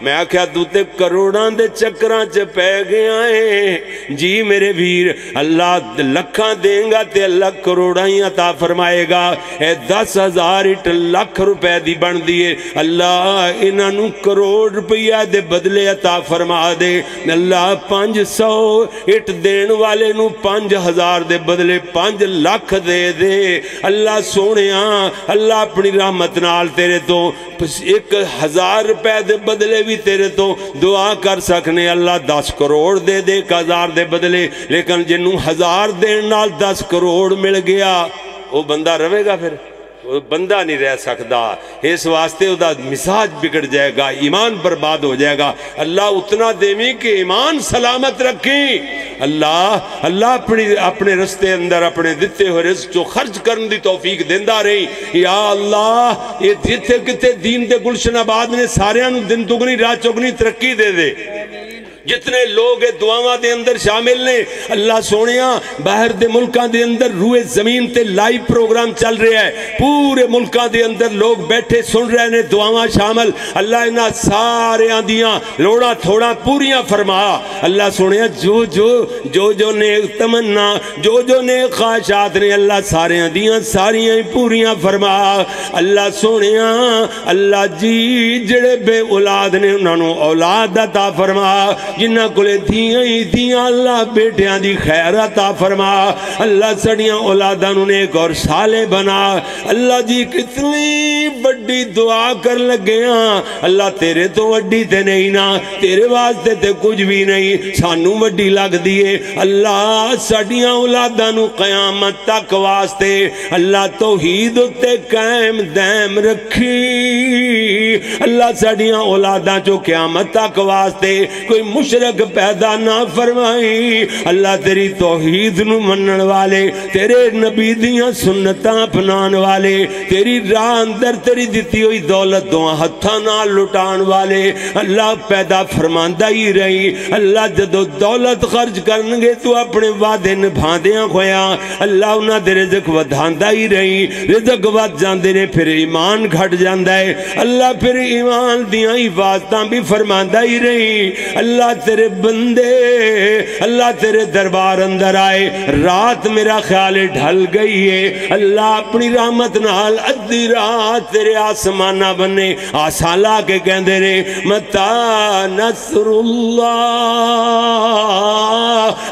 میں آکھیا تو تے کروڑان دے چکران چے پہ گیا ہیں جی میرے ویر، اللہ لکھاں دیں گا تے اللہ کروڑان ہی عطا فرمائے گا۔ اے دس ہزار اٹ لکھ روپے دی بن دیئے اللہ انہوں کروڑ روپیہ دے بدلے عطا فرما دے۔ اللہ پانچ سو اٹ دین والے نو پانچ ہزار دے بدلے پانچ لکھ دے دے۔ اللہ سونے ہاں اللہ اپنی رحمت نال تیرے تو ایک ہزار روپے دے بدلے بھی تیرے تو دعا کر سکنے اللہ دس کروڑ دے دے ایک ہزار دے بدلے لیکن جنوں ہزار دین نال دس کروڑ مل گیا وہ بندہ بندہ نہیں رہ سکتا۔ اس واسطے وہ مزاج بگڑ جائے گا، ایمان برباد ہو جائے گا۔ اللہ اتنا دیوی کہ ایمان سلامت رکھیں۔ اللہ اللہ اپنی، اپنے رستے اندر، اپنے دیتے ہوئے رزق جو خرچ کرن دی توفیق دیندہ رہی۔ یا اللہ، یہ دیتے کتے دین دے گلشن آباد نے سارے دن دگنی، رات چگنی ترقی دے دے۔ جتنے لوگ دعاواں دے اندر شامل نے، اللہ سونیاں باہر دے ملکاں دے اندر روئے زمین تے لائی پروگرام چل رہے ہیں پورے ملکاں دے اندر لوگ بیٹھے سن رہے نے، دعاواں شامل۔ اللہ انہا سارے آندیاں لوڑا تھوڑا پوریاں فرما۔ اللہ سونیاں جو جو جو جو نیک تمنا، جو جو نیک خواہشات نے اللہ سارے آندیاں ساریاں پوریاں فرما۔ اللہ سونیاں اللہ جی جڑے بے اولاد نے انہوں نے اولاد عطا فرما۔ جنہ کلے دھیاں ہی دھیاں اللہ بیٹیاں دی خیر عطا فرما۔ اللہ سڑیاں اولادانوں نے ایک اور سالے بنا۔ اللہ جی کتنی بڑی دعا کر لگیاں اللہ تیرے تو وڈی تے نہیں نا، تیرے واسطے تے کچھ بھی نہیں۔ سانو وڈی لگ دیئے اللہ سڑیاں اولادانوں قیامت تک واسطے اللہ توحید تے قائم دائم رکھی۔ اللہ سڑیاں اولاداں چو قیامت تک واسطے کوئی مشرق پیدا نہ فرمائی۔ اللہ تیری توحید نو منن والے، تیرے نبی دیاں سنتاں اپنان والے، تیری راہ اندر تیری دیتی ہوئی دولت دو ہتھاں نال لٹان والے۔ اللہ پیدا فرماندہ ہی رہی۔ اللہ جدو دولت خرچ کرنگے تو اپنے وعدے نبھاندیاں کھویا اللہ انہاں دے رزق ودھاندہ ہی رہی۔ رزق ود جاندے نے پھر ایمان گھٹ جاندہ ہے۔ اللہ پھر ایمان دیاں ہی واسطاں بھی فرماندہ ہی رہی۔ اللہ تیرے بندے، اللہ تیرے دربار اندر آئے۔ رات میرا خیال ڈھل گئی ہے۔ اللہ اپنی رحمت نال ادھی رات تیرے آسمانہ بنے۔ آسالا کے کہندے رے متا نصر اللہ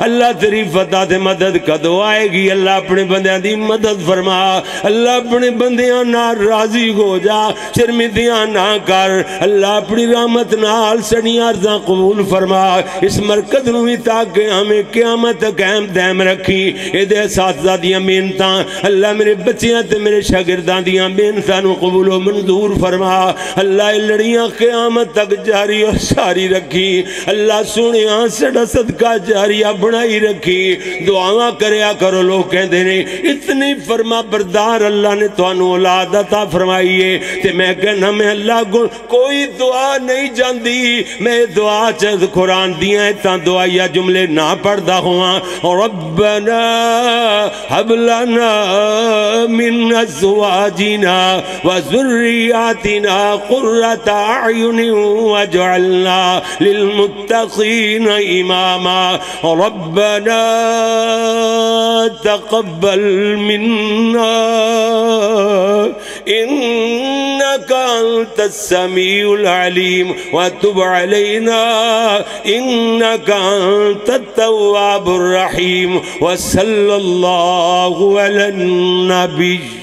اللہ تیری فتح تے مدد کدو آئے گی؟ اللہ اپنے بندیاں دی مدد فرما۔ اللہ اپنے بندیاں نہ راضی ہو جا۔ شرمندیاں نہ کر۔ اللہ اپنی رحمت نال سنی عرضاں قبول فرما۔ اس مرکز نو بھی تاکہ ہمیں قیامت قائم دائم رکھی۔ اے دے اساتذہ دیاں محنتاں اللہ میرے بچیاں تے میرے شاگرداں دیاں محنتاں نو قبول و منظور فرما۔ اللہ لڑیاں قیامت تک جاری اور ساری رکھی۔ اللہ سنیاں سڑا صدقہ جاریہ بنائی رکھی۔ دعاواں کریا کرو، لوگ کہندے نے، اتنی فرما بردار اللہ نے تو انو اولاد عطا فرمائیے تے میں کہنا، میں اللہ کو کوئی دعا نہیں جاندی۔ میں دعا چیز قرآن دیا ہے تاں دعائیا جملے نہ پڑھدا ہوا ربنا حب لنا من ازواجنا وذریاتنا قرۃ اعین وجعلنا للمتقین اماما۔ ربنا تقبل منا انك انت السميع العليم وتب علينا إنك أنت التواب الرحيم وصلى الله على النبي.